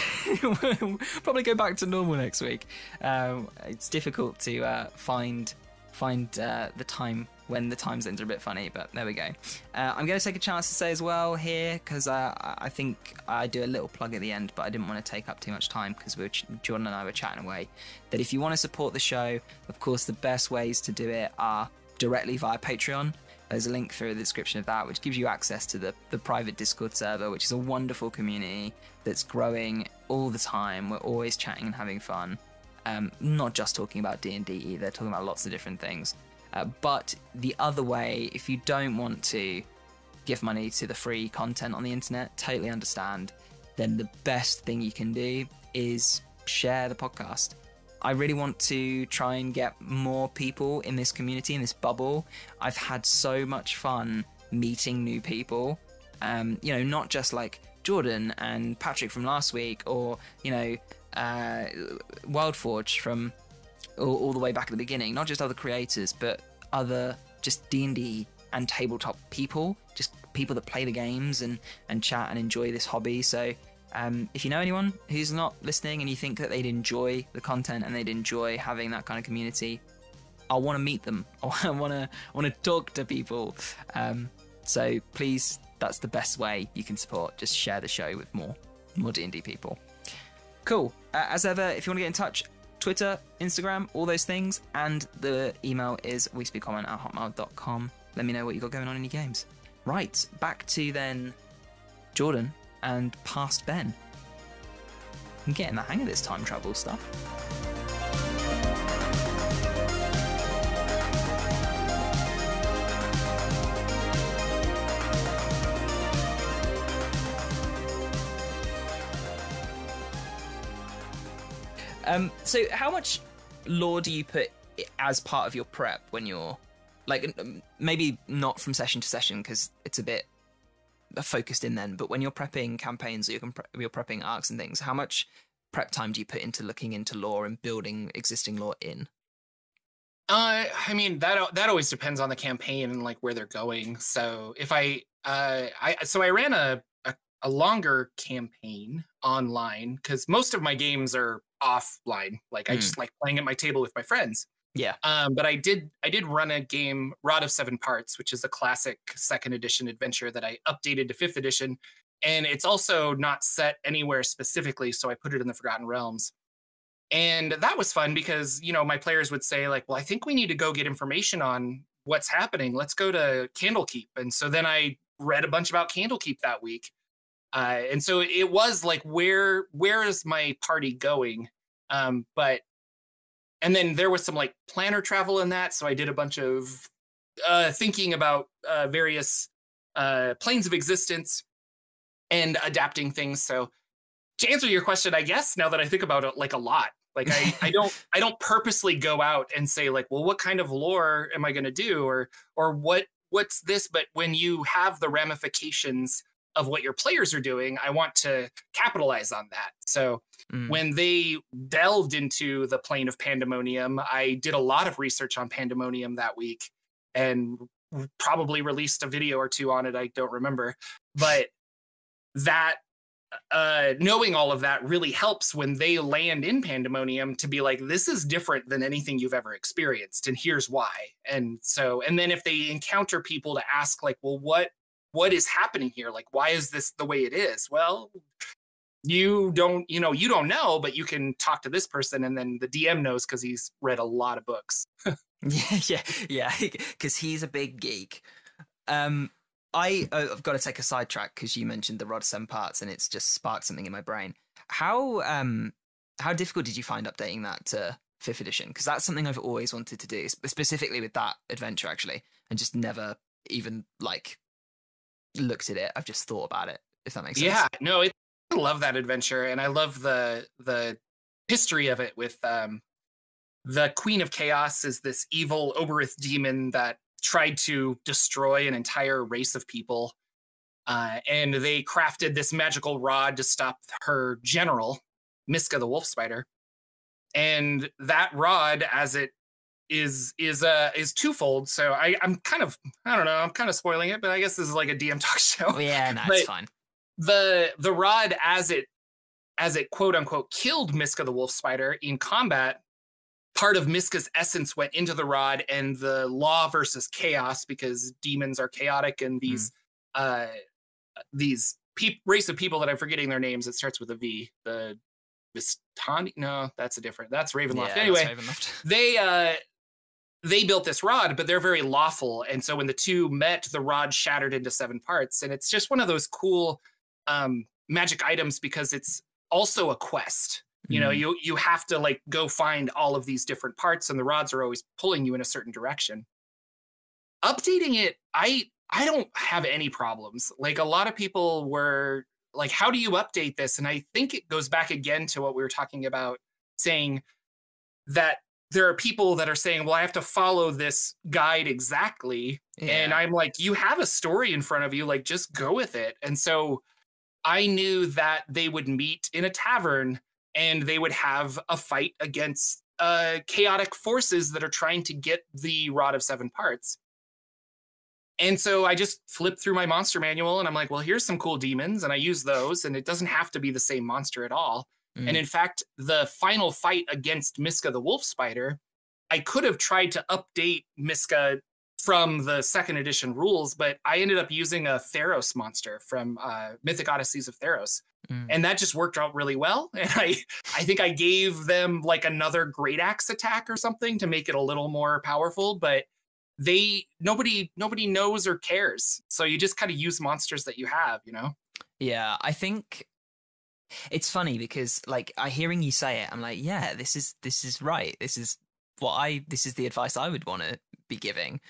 probably go back to normal next week. Um, it's difficult to uh, find find uh, the time when the time zones are a bit funny, but there we go. Uh, I'm going to take a chance to say as well here because uh, I think I do a little plug at the end, but I didn't want to take up too much time because we ch- Jordan and I were chatting away. That if you want to support the show, of course, the best ways to do it are directly via Patreon. There's a link through the description of that, which gives you access to the, the private Discord server, which is a wonderful community that's growing all the time. We're always chatting and having fun. Um, not just talking about D&D either, talking about lots of different things. Uh, but the other way, if you don't want to give money to the free content on the internet, totally understand, then the best thing you can do is share the podcast. I really want to try and get more people in this community, in this bubble. I've had so much fun meeting new people. Um, you know, not just like Jordan and Patrick from last week, or you know, uh, Wildforge from all, all, the way back at the beginning. Not just other creators, but other just D and D and tabletop people, just people that play the games and and chat and enjoy this hobby. So um, if you know anyone who's not listening and you think that they'd enjoy the content and they'd enjoy having that kind of community, I want to meet them. I want to want to talk to people. Um, so please, that's the best way you can support. Just share the show with more more D and D people. Cool. Uh, as ever, if you want to get in touch, Twitter, Instagram, all those things, and the email is we speak at hotmail.com. Let me know what you got going on in your games. Right, back to then Jordan and past Ben. I'm getting the hang of this time travel stuff. Um, so how much lore do you put as part of your prep when you're like maybe not from session to session because it's a bit focused in then. But when you're prepping campaigns or you're, you're prepping arcs and things, how much prep time do you put into looking into lore and building existing lore in? Uh, I mean that that always depends on the campaign and like where they're going. So if I uh I so I ran a a, a longer campaign online because most of my games are offline. Like I mm. just like playing at my table with my friends. Yeah. Um, but I did I did run a game, Rod of Seven Parts, which is a classic second edition adventure that I updated to fifth edition. And it's also not set anywhere specifically, so I put it in the Forgotten Realms. And that was fun because, you know, my players would say, like, well, I think we need to go get information on what's happening. Let's go to Candlekeep. And so then I read a bunch about Candlekeep that week. Uh, and so it was like, where where is my party going? Um, but and then there was some like planar travel in that so i did a bunch of uh, thinking about uh, various uh, planes of existence and adapting things. So to answer your question i guess now that i think about it like a lot. Like i, I don't i don't purposely go out and say like well what kind of lore am i going to do? or or what what's this? But when you have the ramifications of what your players are doing, I want to capitalize on that. So mm. when they delved into the plane of pandemonium, I did a lot of research on pandemonium that week and probably released a video or two on it. I don't remember. But that uh, knowing all of that really helps when they land in pandemonium to be like this is different than anything you've ever experienced and here's why and so and then if they encounter people to ask like well what what is happening here? Like, why is this the way it is? Well, you don't, you know, you don't know, but you can talk to this person, and then the DM knows because he's read a lot of books. yeah, yeah, yeah, because he's a big geek. Um, I uh, I've got to take a sidetrack because you mentioned the Rod Seven Parts, and it's just sparked something in my brain. How um how difficult did you find updating that to fifth edition? Because that's something I've always wanted to do, specifically with that adventure actually, and just never even like looked at it. I've just thought about it. If that makes sense. Yeah, no, it, I love that adventure, and I love the the history of it with um the Queen of Chaos is this evil Obyrith demon that tried to destroy an entire race of people. Uh, and they crafted this magical rod to stop her general, Miska the Wolf Spider. And that rod, as it is is uh is twofold. So I I'm kind of I don't know I'm kind of spoiling it, but I guess this is like a DM talk show. Oh, yeah, no, it's fine. The the rod as it as it quote unquote killed Miska the wolf spider in combat, part of Miska's essence went into the rod, and the law versus chaos because demons are chaotic, and these mm. uh these pe- race of people that I'm forgetting their names. It starts with a V. The Vistani? No, that's a different. That's Ravenloft. Yeah, anyway, Ravenloft. they uh they built this rod, but they're very lawful. And so when the two met, the rod shattered into seven parts. And it's just one of those cool um, magic items because it's also a quest. You know, mm. you you have to like go find all of these different parts, and the rods are always pulling you in a certain direction. Updating it, I I don't have any problems. Like a lot of people were like, how do you update this? And I think it goes back again to what we were talking about, saying that there are people that are saying, well, I have to follow this guide exactly. Yeah. And I'm like, you have a story in front of you, like just go with it. And so I knew that they would meet in a tavern and they would have a fight against uh, chaotic forces that are trying to get the Rod of Seven Parts. And so I just flipped through my monster manual and I'm like, well, here's some cool demons. And I use those, and it doesn't have to be the same monster at all. Mm. And in fact, the final fight against Miska the Wolf Spider, I could have tried to update Miska from the second edition rules, but I ended up using a Theros monster from uh, Mythic Odysseys of Theros. Mm. And that just worked out really well. And I, I think I gave them like another great axe attack or something to make it a little more powerful. But they nobody nobody knows or cares. So you just kind of use monsters that you have, you know. Yeah, I think it's funny because like I hearing you say it, I'm like, yeah, this is this is right. This is what I this is the advice I would want to be giving.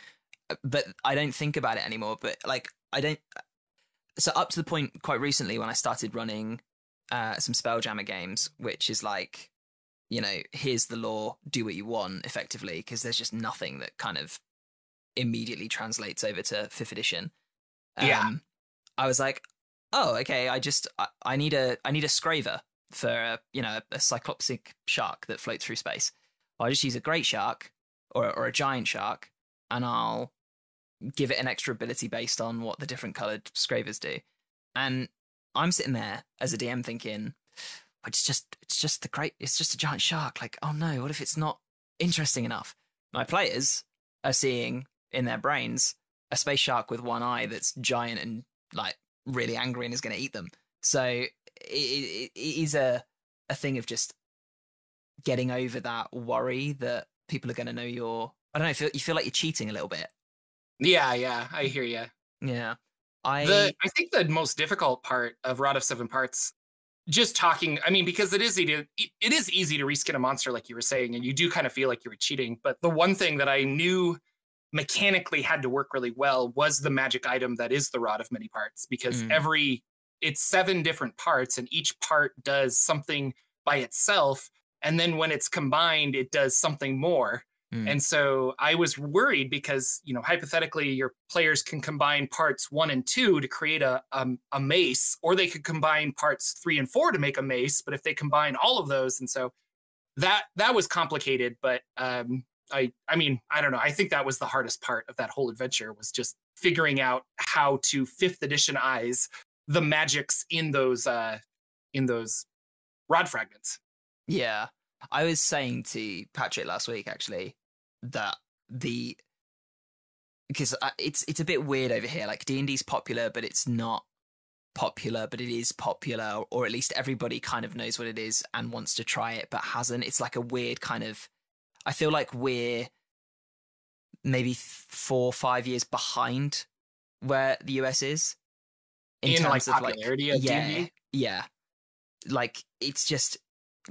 Uh, but I don't think about it anymore. But like I don't. So up to the point quite recently when I started running uh, some Spelljammer games, which is like, you know, here's the lore, do what you want, effectively, because there's just nothing that kind of immediately translates over to fifth edition. Um, yeah. I was like, oh, okay, I just I, I need a I need a Scavver for a, you know a cyclopsic shark that floats through space. I'll just use a great shark or or a giant shark, and I'll give it an extra ability based on what the different colored Scavvers do. And I'm sitting there as a DM thinking, it's just it's just the great it's just a giant shark. Like, oh no, what if it's not interesting enough? My players are seeing in their brains a space shark with one eye that's giant and like really angry and is going to eat them. So it, it, it is a a thing of just getting over that worry that people are going to know you're. I don't know. Feel, you feel like you're cheating a little bit. Yeah, yeah, I hear you. Yeah, I. The, I think the most difficult part of Rod of Seven Parts, just talking. I mean, because it is easy to it is easy to reskin a monster, like you were saying, and you do kind of feel like you were cheating. But the one thing that I knew mechanically had to work really well was the magic item that is the rod of many parts because mm. every it's seven different parts and each part does something by itself and then when it's combined it does something more mm. and so i was worried because you know hypothetically your players can combine parts one and two to create a, a, a mace or they could combine parts three and four to make a mace but if they combine all of those and so that that was complicated but um I I mean, I don't know. I think that was the hardest part of that whole adventure was just figuring out how to fifth edition eyes the magics in those uh in those rod fragments. Yeah. I was saying to Patrick last week actually that the because it's it's a bit weird over here. Like D and D's popular, but it's not popular, but it is popular, or at least everybody kind of knows what it is and wants to try it, but hasn't. It's like a weird kind of I feel like we're maybe four or five years behind where the US is in, in terms like of popularity like, of yeah, D&D? Yeah. Like it's just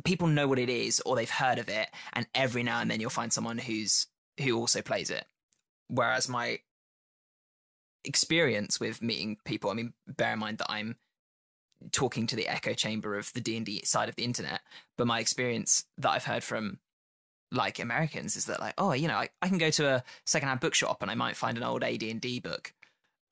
people know what it is or they've heard of it, and every now and then you'll find someone who's who also plays it. Whereas my experience with meeting people, I mean, bear in mind that I'm talking to the echo chamber of the D&D side of the internet, but my experience that I've heard from like Americans is that like, oh, you know, I, I can go to a secondhand bookshop and I might find an old AD&D book.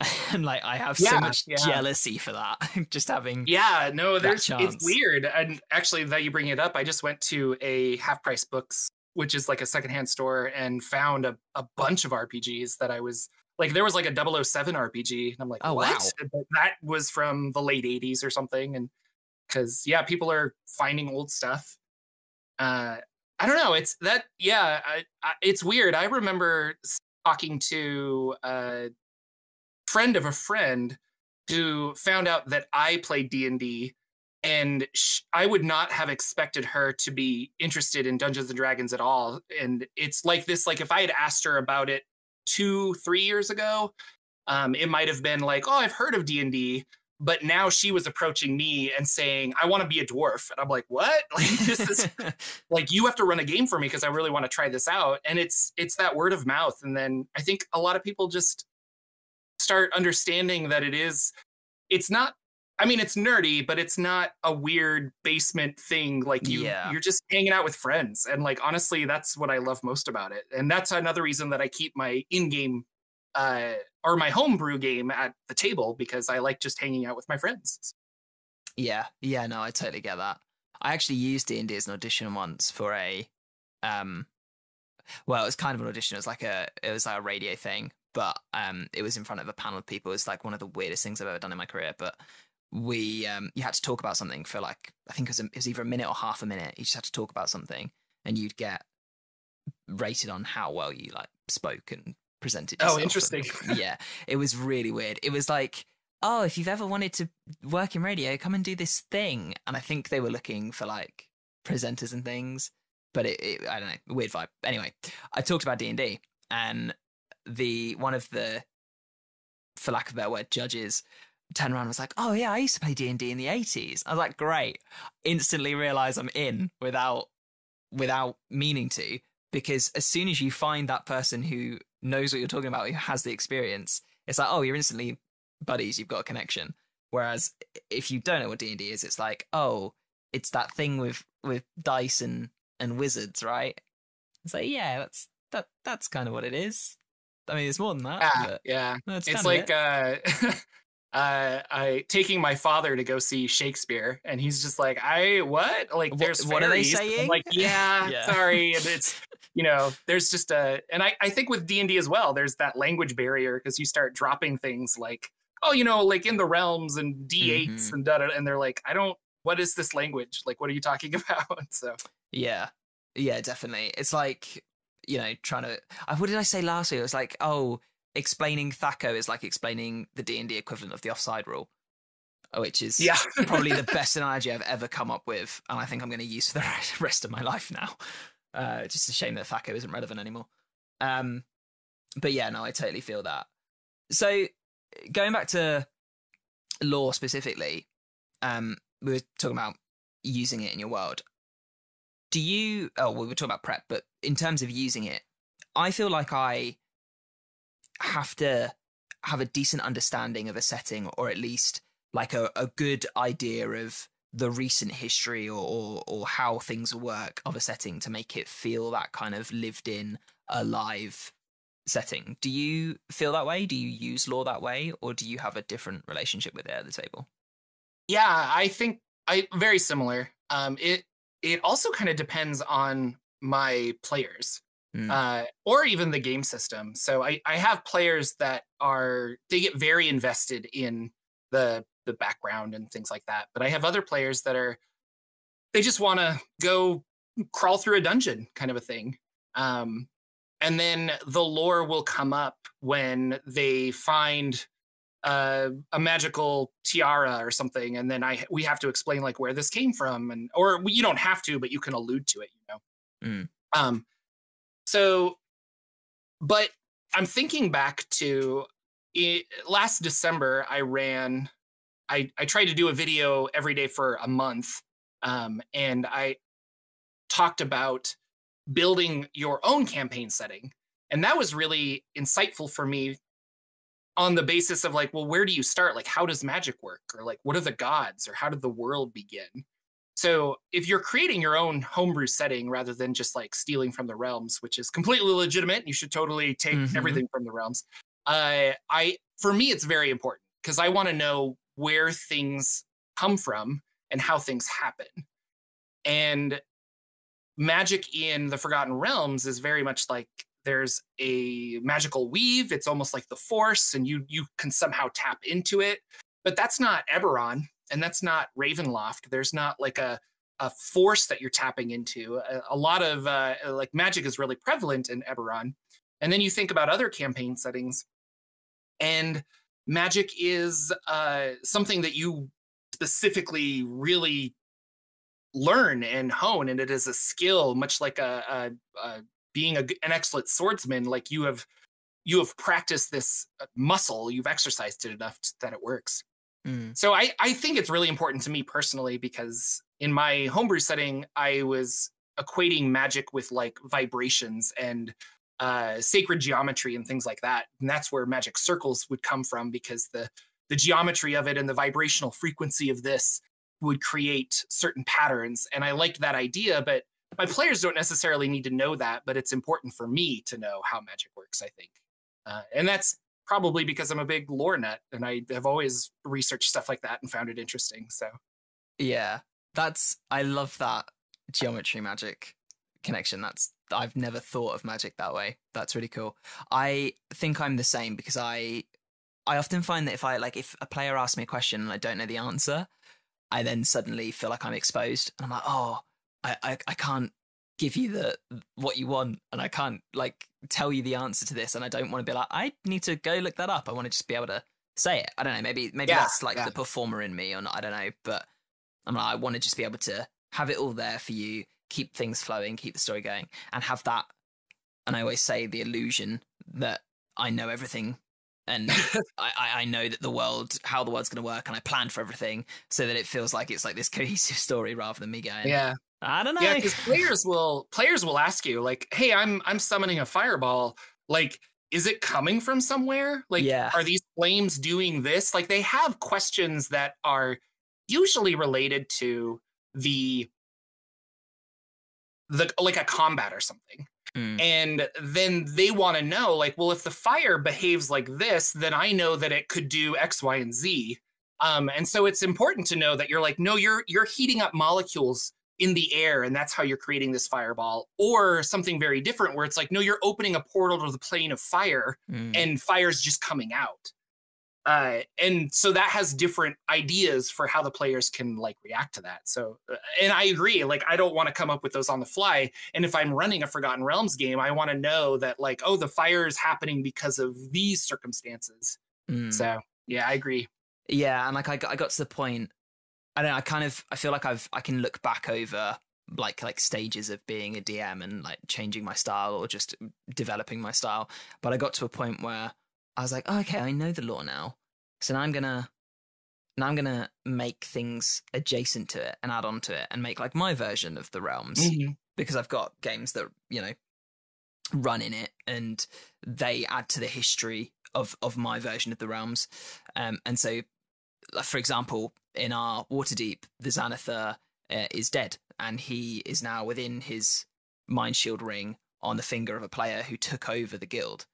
and like I have Yeah, so much yeah. jealousy for that just having Yeah, no, there's it's weird. And actually that you bring it up, I just went to a half price books, which is like a secondhand store, and found a, a bunch of RPGs that I was like there was like a 007 RPG. And I'm like, Oh, what? wow. That was from the late 80s or something. And because yeah, people are finding old stuff. Uh I don't know. It's that yeah, I, I, it's weird. I remember talking to a friend of a friend who found out that I played D&D and I would not have expected her to be interested in Dungeons and Dragons at all and it's like this like if I had asked her about it 2 3 years ago um it might have been like oh I've heard of D&D but now she was approaching me and saying I want to be a dwarf and I'm like what like this is like you have to run a game for me because I really want to try this out. And it's it's that word of mouth. And then I think a lot of people just start understanding that it is it's not I mean it's nerdy, but it's not a weird basement thing. Like you Yeah. you're just hanging out with friends. And like honestly, that's what I love most about it. And that's another reason that I keep my in-game uh or my homebrew game at the table because I like just hanging out with my friends. Yeah, yeah, no, I totally get that. I actually used D and D as an audition once for a, um, well, it was kind of an audition. It was like a, it was like a radio thing, but um, it was in front of a panel of people. It's like one of the weirdest things I've ever done in my career. But we, um, you had to talk about something for like, I think it was, a, it was either a minute or half a minute. You just had to talk about something, and you'd get rated on how well you like spoke and presented. Oh, interesting. And, yeah, it was really weird. It was like oh, if you've ever wanted to work in radio, come and do this thing. And I think they were looking for like presenters and things, but it, it I don't know, weird vibe. Anyway, I talked about D and D, and the one of the, for lack of a better word, judges turned around and was like, "Oh yeah, I used to play D and D in the '80s." I was like, "Great!" Instantly realize I'm in without without meaning to, because as soon as you find that person who knows what you're talking about, who has the experience, it's like, "Oh, you're instantly buddies, you've got a connection. Whereas if you don't know what D and D is, it's like, oh, it's that thing with with dice and and wizards, right? It's like, yeah, that's that that's kind of what it is. I mean, it's more than that. Yeah, yeah. it's like it. uh uh I taking my father to go see Shakespeare and he's just like I what like What- there's what are they fairies." I'm saying? like yeah, Yeah. sorry and it's you know there's just a and I I think with D&D as well there's that language barrier because you start dropping things like oh you know like in the realms and D8s Mhm. and da da and they're like I don't what is this language like what are you talking about so yeah, yeah, definitely. It's like you know trying to. uh, What did I say last week? It was like, oh, explaining Thaco is like explaining the D and D equivalent of the offside rule, which is yeah probably the best analogy I've ever come up with, and I think I'm going to use for the rest of my life now. Uh, just a shame that Thaco isn't relevant anymore. Um, but yeah, no, I totally feel that. So going back to lore specifically, um, we were talking about using it in your world. Do you? Oh, we were talking about prep, but in terms of using it, I feel like I have to have a decent understanding of a setting, or at least like a, a good idea of the recent history or, or or how things work of a setting to make it feel that kind of lived in alive setting. Do you feel that way? Do you use lore that way? Or do you have a different relationship with it at the table? Yeah, I think I very similar. Um, it it also kind of depends on my players, Mm. uh, or even the game system. So I I have players that are they get very invested in the the background and things like that, but I have other players that are they just want to go crawl through a dungeon kind of a thing. Um, and then the lore will come up when they find uh, a magical tiara or something, and then I we have to explain like where this came from, and or you don't have to, but you can allude to it, you know. Mm. Um, so, but I'm thinking back to it, last December. I ran. I I tried to do a video every day for a month, um, and I talked about building your own campaign setting. And that was really insightful for me on the basis of like, well, where do you start? Like, how does magic work? Or like, what are the gods? Or how did the world begin? So if you're creating your own homebrew setting rather than just like stealing from the realms, which is completely legitimate, you should totally take mm-hmm. everything from the realms. Uh, I for me, it's very important because I want to know where things come from and how things happen. And magic in the Forgotten Realms is very much like there's a magical weave. It's almost like the Force, and you you can somehow tap into it. But that's not Eberron, and that's not Ravenloft. There's not like a a force that you're tapping into. A, a lot of uh, like magic is really prevalent in Eberron, and then you think about other campaign settings, and magic is uh, something that you specifically really learn and hone and it is a skill much like a, a, a being a, an excellent swordsman like you have you have practiced this uh, muscle you've exercised it enough that it works mm. so I, I think it's really important to me personally because in my homebrew setting i was equating magic with like vibrations and uh, sacred geometry and things like that and that's where magic circles would come from because the the geometry of it and the vibrational frequency of this would create certain patterns. And I liked that idea, but my players don't necessarily need to know that, but it's important for me to know how magic works, I think. Uh, and that's probably because I'm a big lore nut and I have always researched stuff like that and found it interesting. So, yeah, that's, I love that geometry magic connection. That's, I've never thought of magic that way. That's really cool. I think I'm the same because I, I often find that if I like, if a player asks me a question and I don't know the answer, I then suddenly feel like I'm exposed, and I'm like, oh, I, I, I can't give you the what you want, and I can't like tell you the answer to this, and I don't want to be like, I need to go look that up. I want to just be able to say it. I don't know. Maybe maybe yeah, that's like yeah. the performer in me, or not, I don't know. But I'm like, I want to just be able to have it all there for you, keep things flowing, keep the story going, and have that. And I always say the illusion that I know everything and I, I know that the world, how the world's going to work, and I plan for everything so that it feels like it's like this cohesive story rather than me going, yeah, I don't know. Yeah, because players will players will ask you like, hey, I'm I'm summoning a fireball, like. Is it coming from somewhere? Like, yeah. are these flames doing this? Like, they have questions that are usually related to the the like a combat or something Mm. And then they want to know, like, well, if the fire behaves like this, then I know that it could do X, Y, and Z. Um, and so it's important to know that you're like, no, you're you're heating up molecules in the air, and that's how you're creating this fireball. Or something very different, where it's like, no, you're opening a portal to the plane of fire, mm. and fire's just coming out. Uh, and so that has different ideas for how the players can like react to that. So, uh, and I agree. Like, I don't want to come up with those on the fly. And if I'm running a Forgotten Realms game, I want to know that like, oh, the fire is happening because of these circumstances. Mm. So, yeah, I agree. Yeah, and like I got, I got to the point. I don't know. I kind of I feel like I've I can look back over like like stages of being a DM and like changing my style or just developing my style. But I got to a point where I was like, oh, okay, I know the lore now. So now I'm gonna now I'm gonna make things adjacent to it and add on to it and make like my version of the realms mm-hmm. because I've got games that you know run in it and they add to the history of of my version of the realms. Um, and so, for example, in our Waterdeep, the Xanathar uh, is dead and he is now within his mind shield ring on the finger of a player who took over the guild.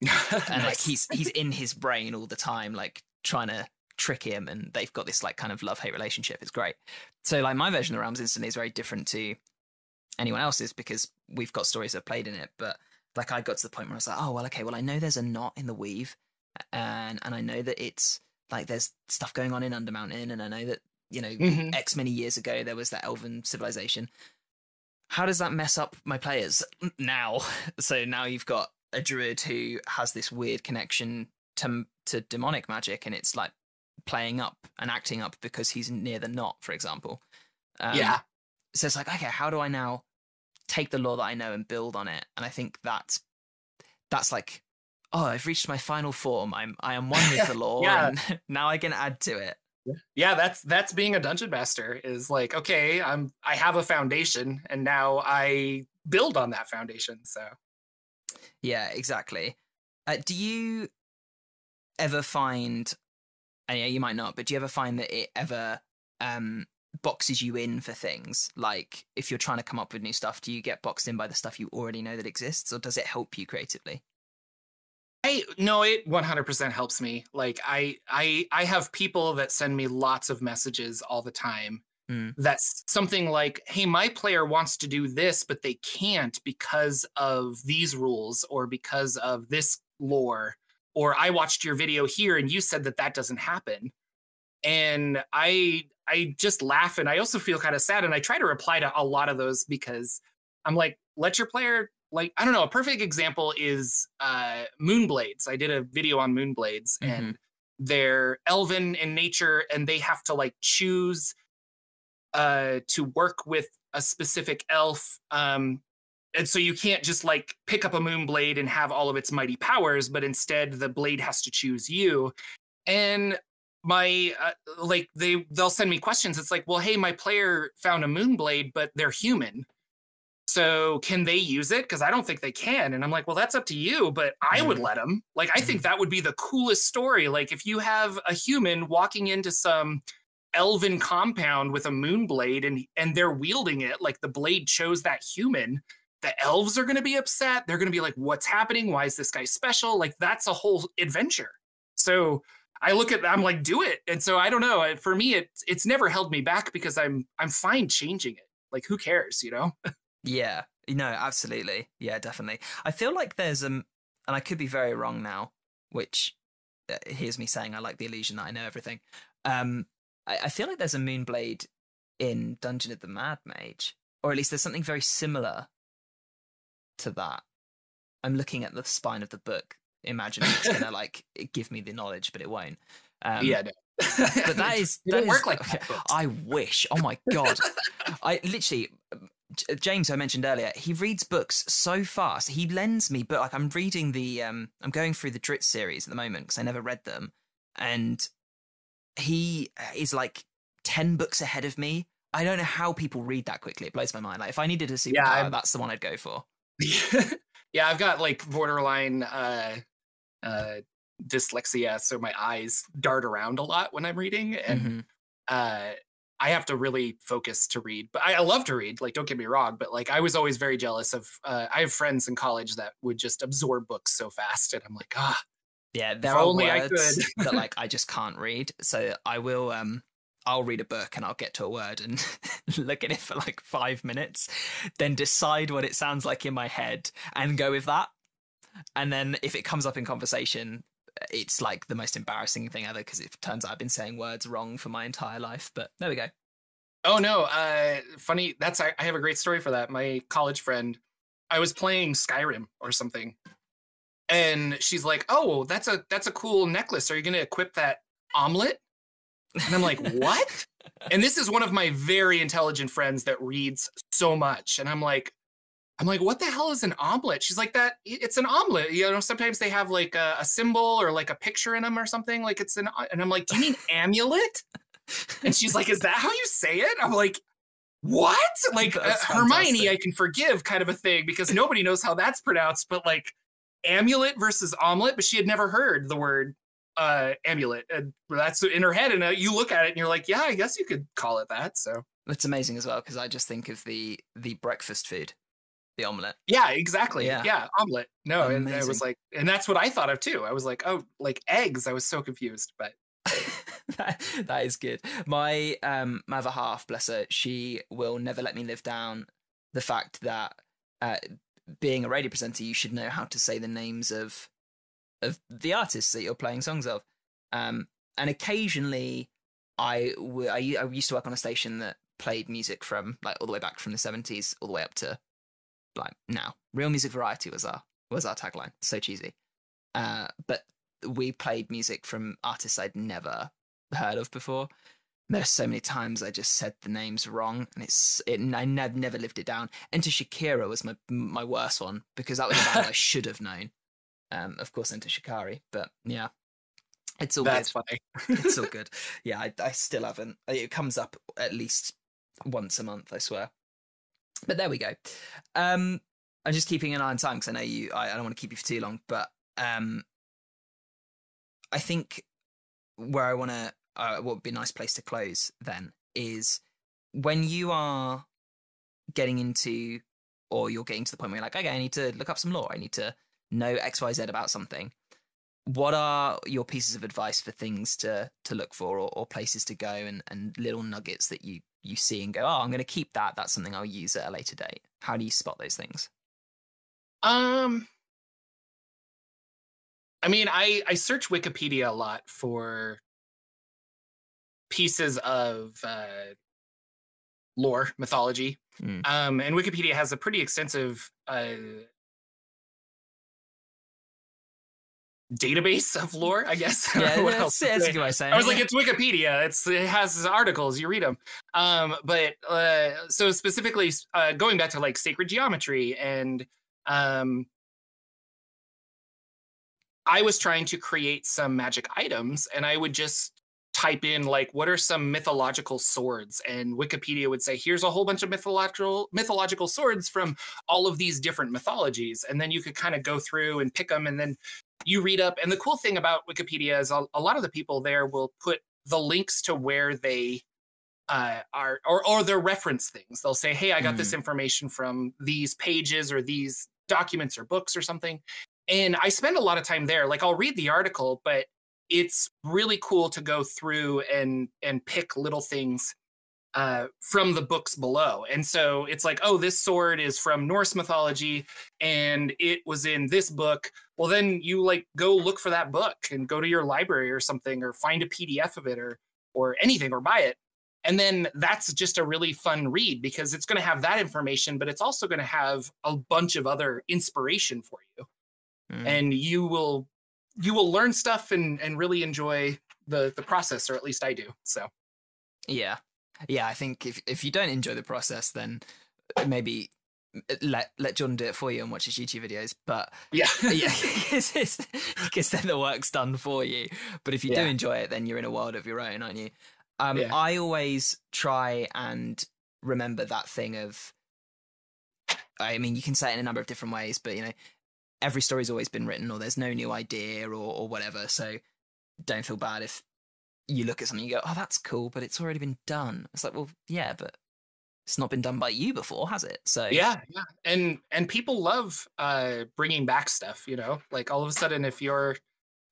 and like he's he's in his brain all the time, like trying to trick him, and they've got this like kind of love hate relationship. It's great. So like my version of the Realms instantly is very different to anyone else's because we've got stories that have played in it. But like I got to the point where I was like, oh well, okay, well I know there's a knot in the weave, and and I know that it's like there's stuff going on in Undermountain, and I know that you know mm-hmm. X many years ago there was that elven civilization. How does that mess up my players now? So now you've got a druid who has this weird connection to to demonic magic, and it's like playing up and acting up because he's near the knot, for example. Um, yeah. So it's like, okay, how do I now take the lore that I know and build on it? And I think that's that's like, oh, I've reached my final form. I'm I am one with the lore, yeah. and now I can add to it. Yeah, that's that's being a dungeon master is like, okay, I'm I have a foundation and now I build on that foundation. So Yeah, exactly. Uh, do you ever find and yeah, you might not, but do you ever find that it ever um boxes you in for things? Like if you're trying to come up with new stuff, do you get boxed in by the stuff you already know that exists, or does it help you creatively? I no, it 100% helps me. Like I I I have people that send me lots of messages all the time. Mm. That's something like, "Hey, my player wants to do this, but they can't because of these rules or because of this lore." Or I watched your video here and you said that that doesn't happen. And I I just laugh and I also feel kind of sad and I try to reply to a lot of those because I'm like, "Let your player like I don't know, a perfect example is uh Moonblades. I did a video on Moonblades Mhm. and they're elven in nature and they have to like choose uh to work with a specific elf um and so you can't just like pick up a moonblade and have all of its mighty powers but instead the blade has to choose you. And my uh, like they they'll send me questions. It's like well hey my player found a moonblade but they're human. So can they use it? Because i don't think they can. And i'm like well that's up to you but i would Mhm. let them like i think that would be the coolest story. Like if you have a human walking into some elven compound with a moon blade and and they're wielding it like the blade chose that human. The elves are going to be upset. They're going to be like what's happening? Why is this guy special? Like that's a whole adventure. So i look at i'm like do it. And so i don't know. For me it's it's never held me back because i'm i'm fine changing it. Like who cares you know? Yeah, no, absolutely. Yeah, definitely. I feel like there's um, and I could be very wrong now, which uh, here's me saying I like the illusion that I know everything. Um, I, I feel like there's a Moonblade in Dungeon of the Mad Mage, or at least there's something very similar to that. I'm looking at the spine of the book, imagining it's gonna like give me the knowledge, but it won't. Um, yeah no. but that is It that work like that. I wish. Oh my god! I literally, James, I mentioned earlier, he reads books so fast. He lends me, but like I'm reading the, um, I'm going through the Drizzt series at the moment because I never read them, and he is like ten books ahead of me. I don't know how people read that quickly. It blows my mind. Like if I needed a superpower, Yeah, that's the one I'd go for. yeah, I've got like borderline uh uh dyslexia, so my eyes dart around a lot when I'm reading and Mhm. uh I have to really focus to read. But I, I love to read, like don't get me wrong, but like I was always very jealous of uh I have friends in college that would just absorb books so fast and I'm like, ah, Yeah, there If are words that like I just can't read. So I will um I'll read a book and I'll get to a word and look at it for like five minutes, then decide what it sounds like in my head and go with that. And then if it comes up in conversation, it's like the most embarrassing thing ever because it turns out I've been saying words wrong for my entire life. But there we go. Oh no, uh funny, that's I, I have a great story for that. My college friend, I was playing Skyrim or something. And she's like, "Oh, that's a that's a cool necklace. Are you going to equip that omelet?" And I'm like, "What?" and this is one of my very intelligent friends that reads so much and I'm like I'm like, "What the hell is an omelet?" She's like, "That it's an omelet. You know, sometimes they have like a, a symbol or like a picture in them or something. Like it's an and I'm like, "Do you mean amulet?" And she's like, "Is that how you say it?" I'm like, "What?" Like uh, Hermione. I can forgive, kind of a thing, because nobody knows how that's pronounced. But like amulet versus omelet, but she had never heard the word uh amulet, and that's in her head. And uh, you look at it, and you're like, "Yeah, I guess you could call it that." So That's amazing as well because I just think of the the breakfast food, the omelette. yeah, exactly. Yeah. Yeah, omelet. No, and it was like, and that's what I thought of too. I was like, "Oh, like eggs." I was so confused, but that, that is good. My um my other half, bless her, she will never let me live down the fact that uh, being a radio presenter, you should know how to say the names of of the artists that you're playing songs of. Um, and occasionally, I w- I I used to work on a station that played music from like all the way back from the 70s all the way up to like now. Real music variety was our was our tagline. So cheesy. Uh, but we played music from artists I'd never heard of before. There's so many times I just said the names wrong, and it's it, I never never lived it down. Enter Shakira was my my worst one because that was a band I should have known. Um, of course, Enter Shikari, but yeah, It's all That's good. funny. it's all good. Yeah, I, I still haven't. It comes up at least once a month, I swear. But there we go. Um, I'm just keeping an eye on time because I know you. I, I don't want to keep you for too long, but um, I think where I want to, uh, what would be a nice place to close then is when you are getting into, or you're getting to the point where you're like, okay, I need to look up some lore. I need to know X, Y, Z about something. What are your pieces of advice for things to to look for, or, or places to go, and, and little nuggets that you you see and go, oh, I'm going to keep that. That's something I'll use at a later date. How do you spot those things? Um, I mean, I I search Wikipedia a lot for pieces of uh, lore, mythology. Mm. Um, and Wikipedia has a pretty extensive uh, database of lore, I guess. Yeah, What that's, else that's a say? good way saying I was like, it's Wikipedia. It's it has articles. You read them. Um, but uh, so specifically, uh, going back to like sacred geometry, and um, I was trying to create some magic items, and I would just type in like, what are some mythological swords? And Wikipedia would say, here's a whole bunch of mythological mythological swords from all of these different mythologies, and then you could kind of go through and pick them, and then you read up. And the cool thing about Wikipedia is a, a lot of the people there will put the links to where they uh, are, or or their reference things. They'll say, "Hey, I got this information from these pages or these documents or books or something." And I spend a lot of time there. Like I'll read the article, but it's really cool to go through and and pick little things uh, from the books below. And so it's like, oh, this sword is from Norse mythology and it was in this book. Well, then you like go look for that book and go to your library or something or find a PDF of it or or anything or buy it. And then that's just a really fun read because it's going to have that information, but it's also going to have a bunch of other inspiration for you. Mm. And you will you will learn stuff and and really enjoy the the process, or at least I do. So Yeah, yeah. I think if if you don't enjoy the process, then maybe let let John do it for you and watch his YouTube videos. But yeah, yeah, because then the work's done for you. But if you do enjoy it, then you're in a world of your own, aren't you? Um, Yeah. I always try and remember that thing of. I mean, you can say it in a number of different ways, but you know, every story's always been written, or there's no new idea, or or whatever. So don't feel bad if you look at something, you go, "Oh, that's cool," but it's already been done. It's like, well, yeah, but it's not been done by you before, has it? So yeah, yeah. And and people love uh bringing back stuff. You know, like all of a sudden, if you're,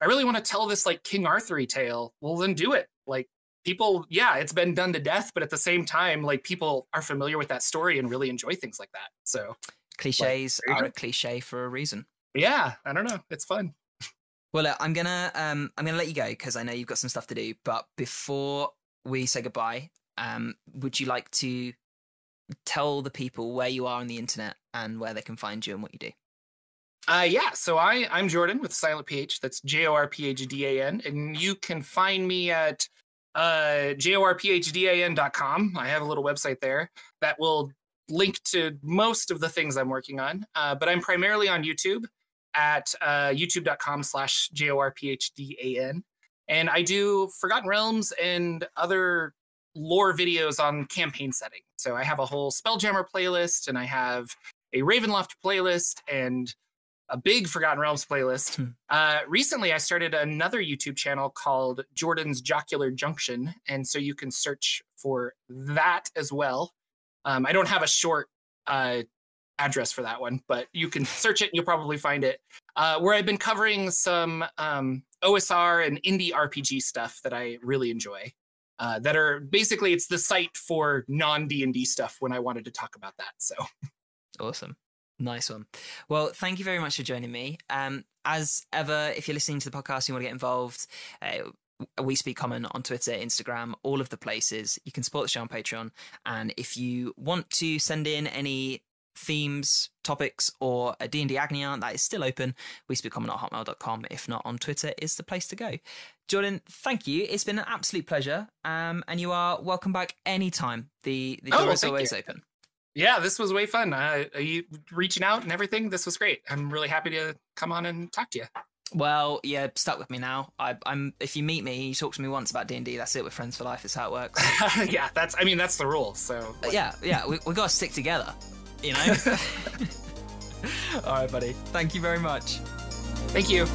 I really want to tell this like King Arthur tale. Well, then do it. Like people, yeah, it's been done to death, but at the same time, like people are familiar with that story and really enjoy things like that. So cliches you are a cliche for a reason. Yeah, I don't know, it's fun. Well, look, I'm gonna um, I'm gonna let you go because I know you've got some stuff to do. But before we say goodbye, um, would you like to tell the people where you are on the internet and where they can find you and what you do? Uh, yeah, so I I'm Jordan with Silent PH. That's J O R P H D A N, and you can find me at uh jorphdan.com. I have a little website there that will link to most of the things I'm working on. Uh, but I'm primarily on YouTube at uh, youtube.com slash jorphdan, and I do Forgotten Realms and other lore videos on campaign setting. So I have a whole Spelljammer playlist, and I have a Ravenloft playlist, and a big Forgotten Realms playlist. Hmm. Uh, recently, I started another YouTube channel called Jordan's Jocular Junction, and so you can search for that as well. Um, I don't have a short uh, address for that one, but you can search it and you'll probably find it. Uh, where I've been covering some um, OSR and indie RPG stuff that I really enjoy. Uh, that are basically it's the site for non D and D stuff when I wanted to talk about that. So Awesome. Nice one. Well, thank you very much for joining me. Um, as ever, if you're listening to the podcast, you want to get involved, uh, we speak common on Twitter, Instagram, all of the places. You can support the show on Patreon, and if you want to send in any themes, topics, or a D&D Agony aunt, that is still open. We speak common at hotmail.com. If not, on Twitter is the place to go. Jordan, thank you. It's been an absolute pleasure, um, and you are welcome back anytime. The the Oh, door well, is always you. open. Yeah, this was way fun. Uh, you reaching out and everything. This was great. I'm really happy to come on and talk to you. Well, yeah, stuck with me now. I, am If you meet me, you talk to me once about D and D. That's it. We're friends for life. It's how it works. yeah, that's. I mean, that's the rule. So. Like... Yeah, yeah. We we got to stick together. You know. All right, buddy. Thank you very much. Thank you.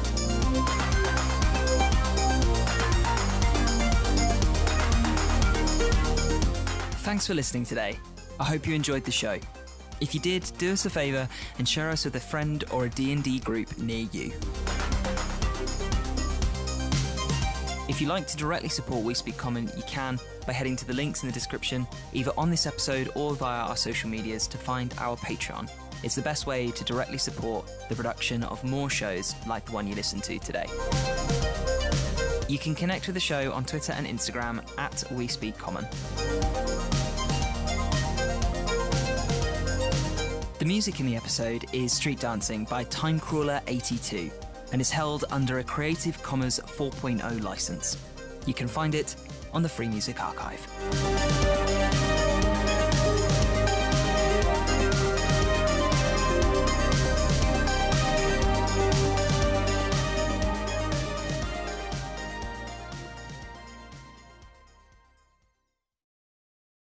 Thanks for listening today. I hope you enjoyed the show. If you did, do us a favour and share us with a friend or a D&D group near you. If you'd like to directly support We Speak Common, you can by heading to the links in the description, either on this episode or via our social medias to find our Patreon. It's the best way to directly support the production of more shows like the one you listened to today. You can connect with the show on Twitter and Instagram at We Speak Common. The music in the episode is Street Dancing by Timecrawler82 and is held under a Creative Commons 4.0 license. You can find it on the Free Music Archive.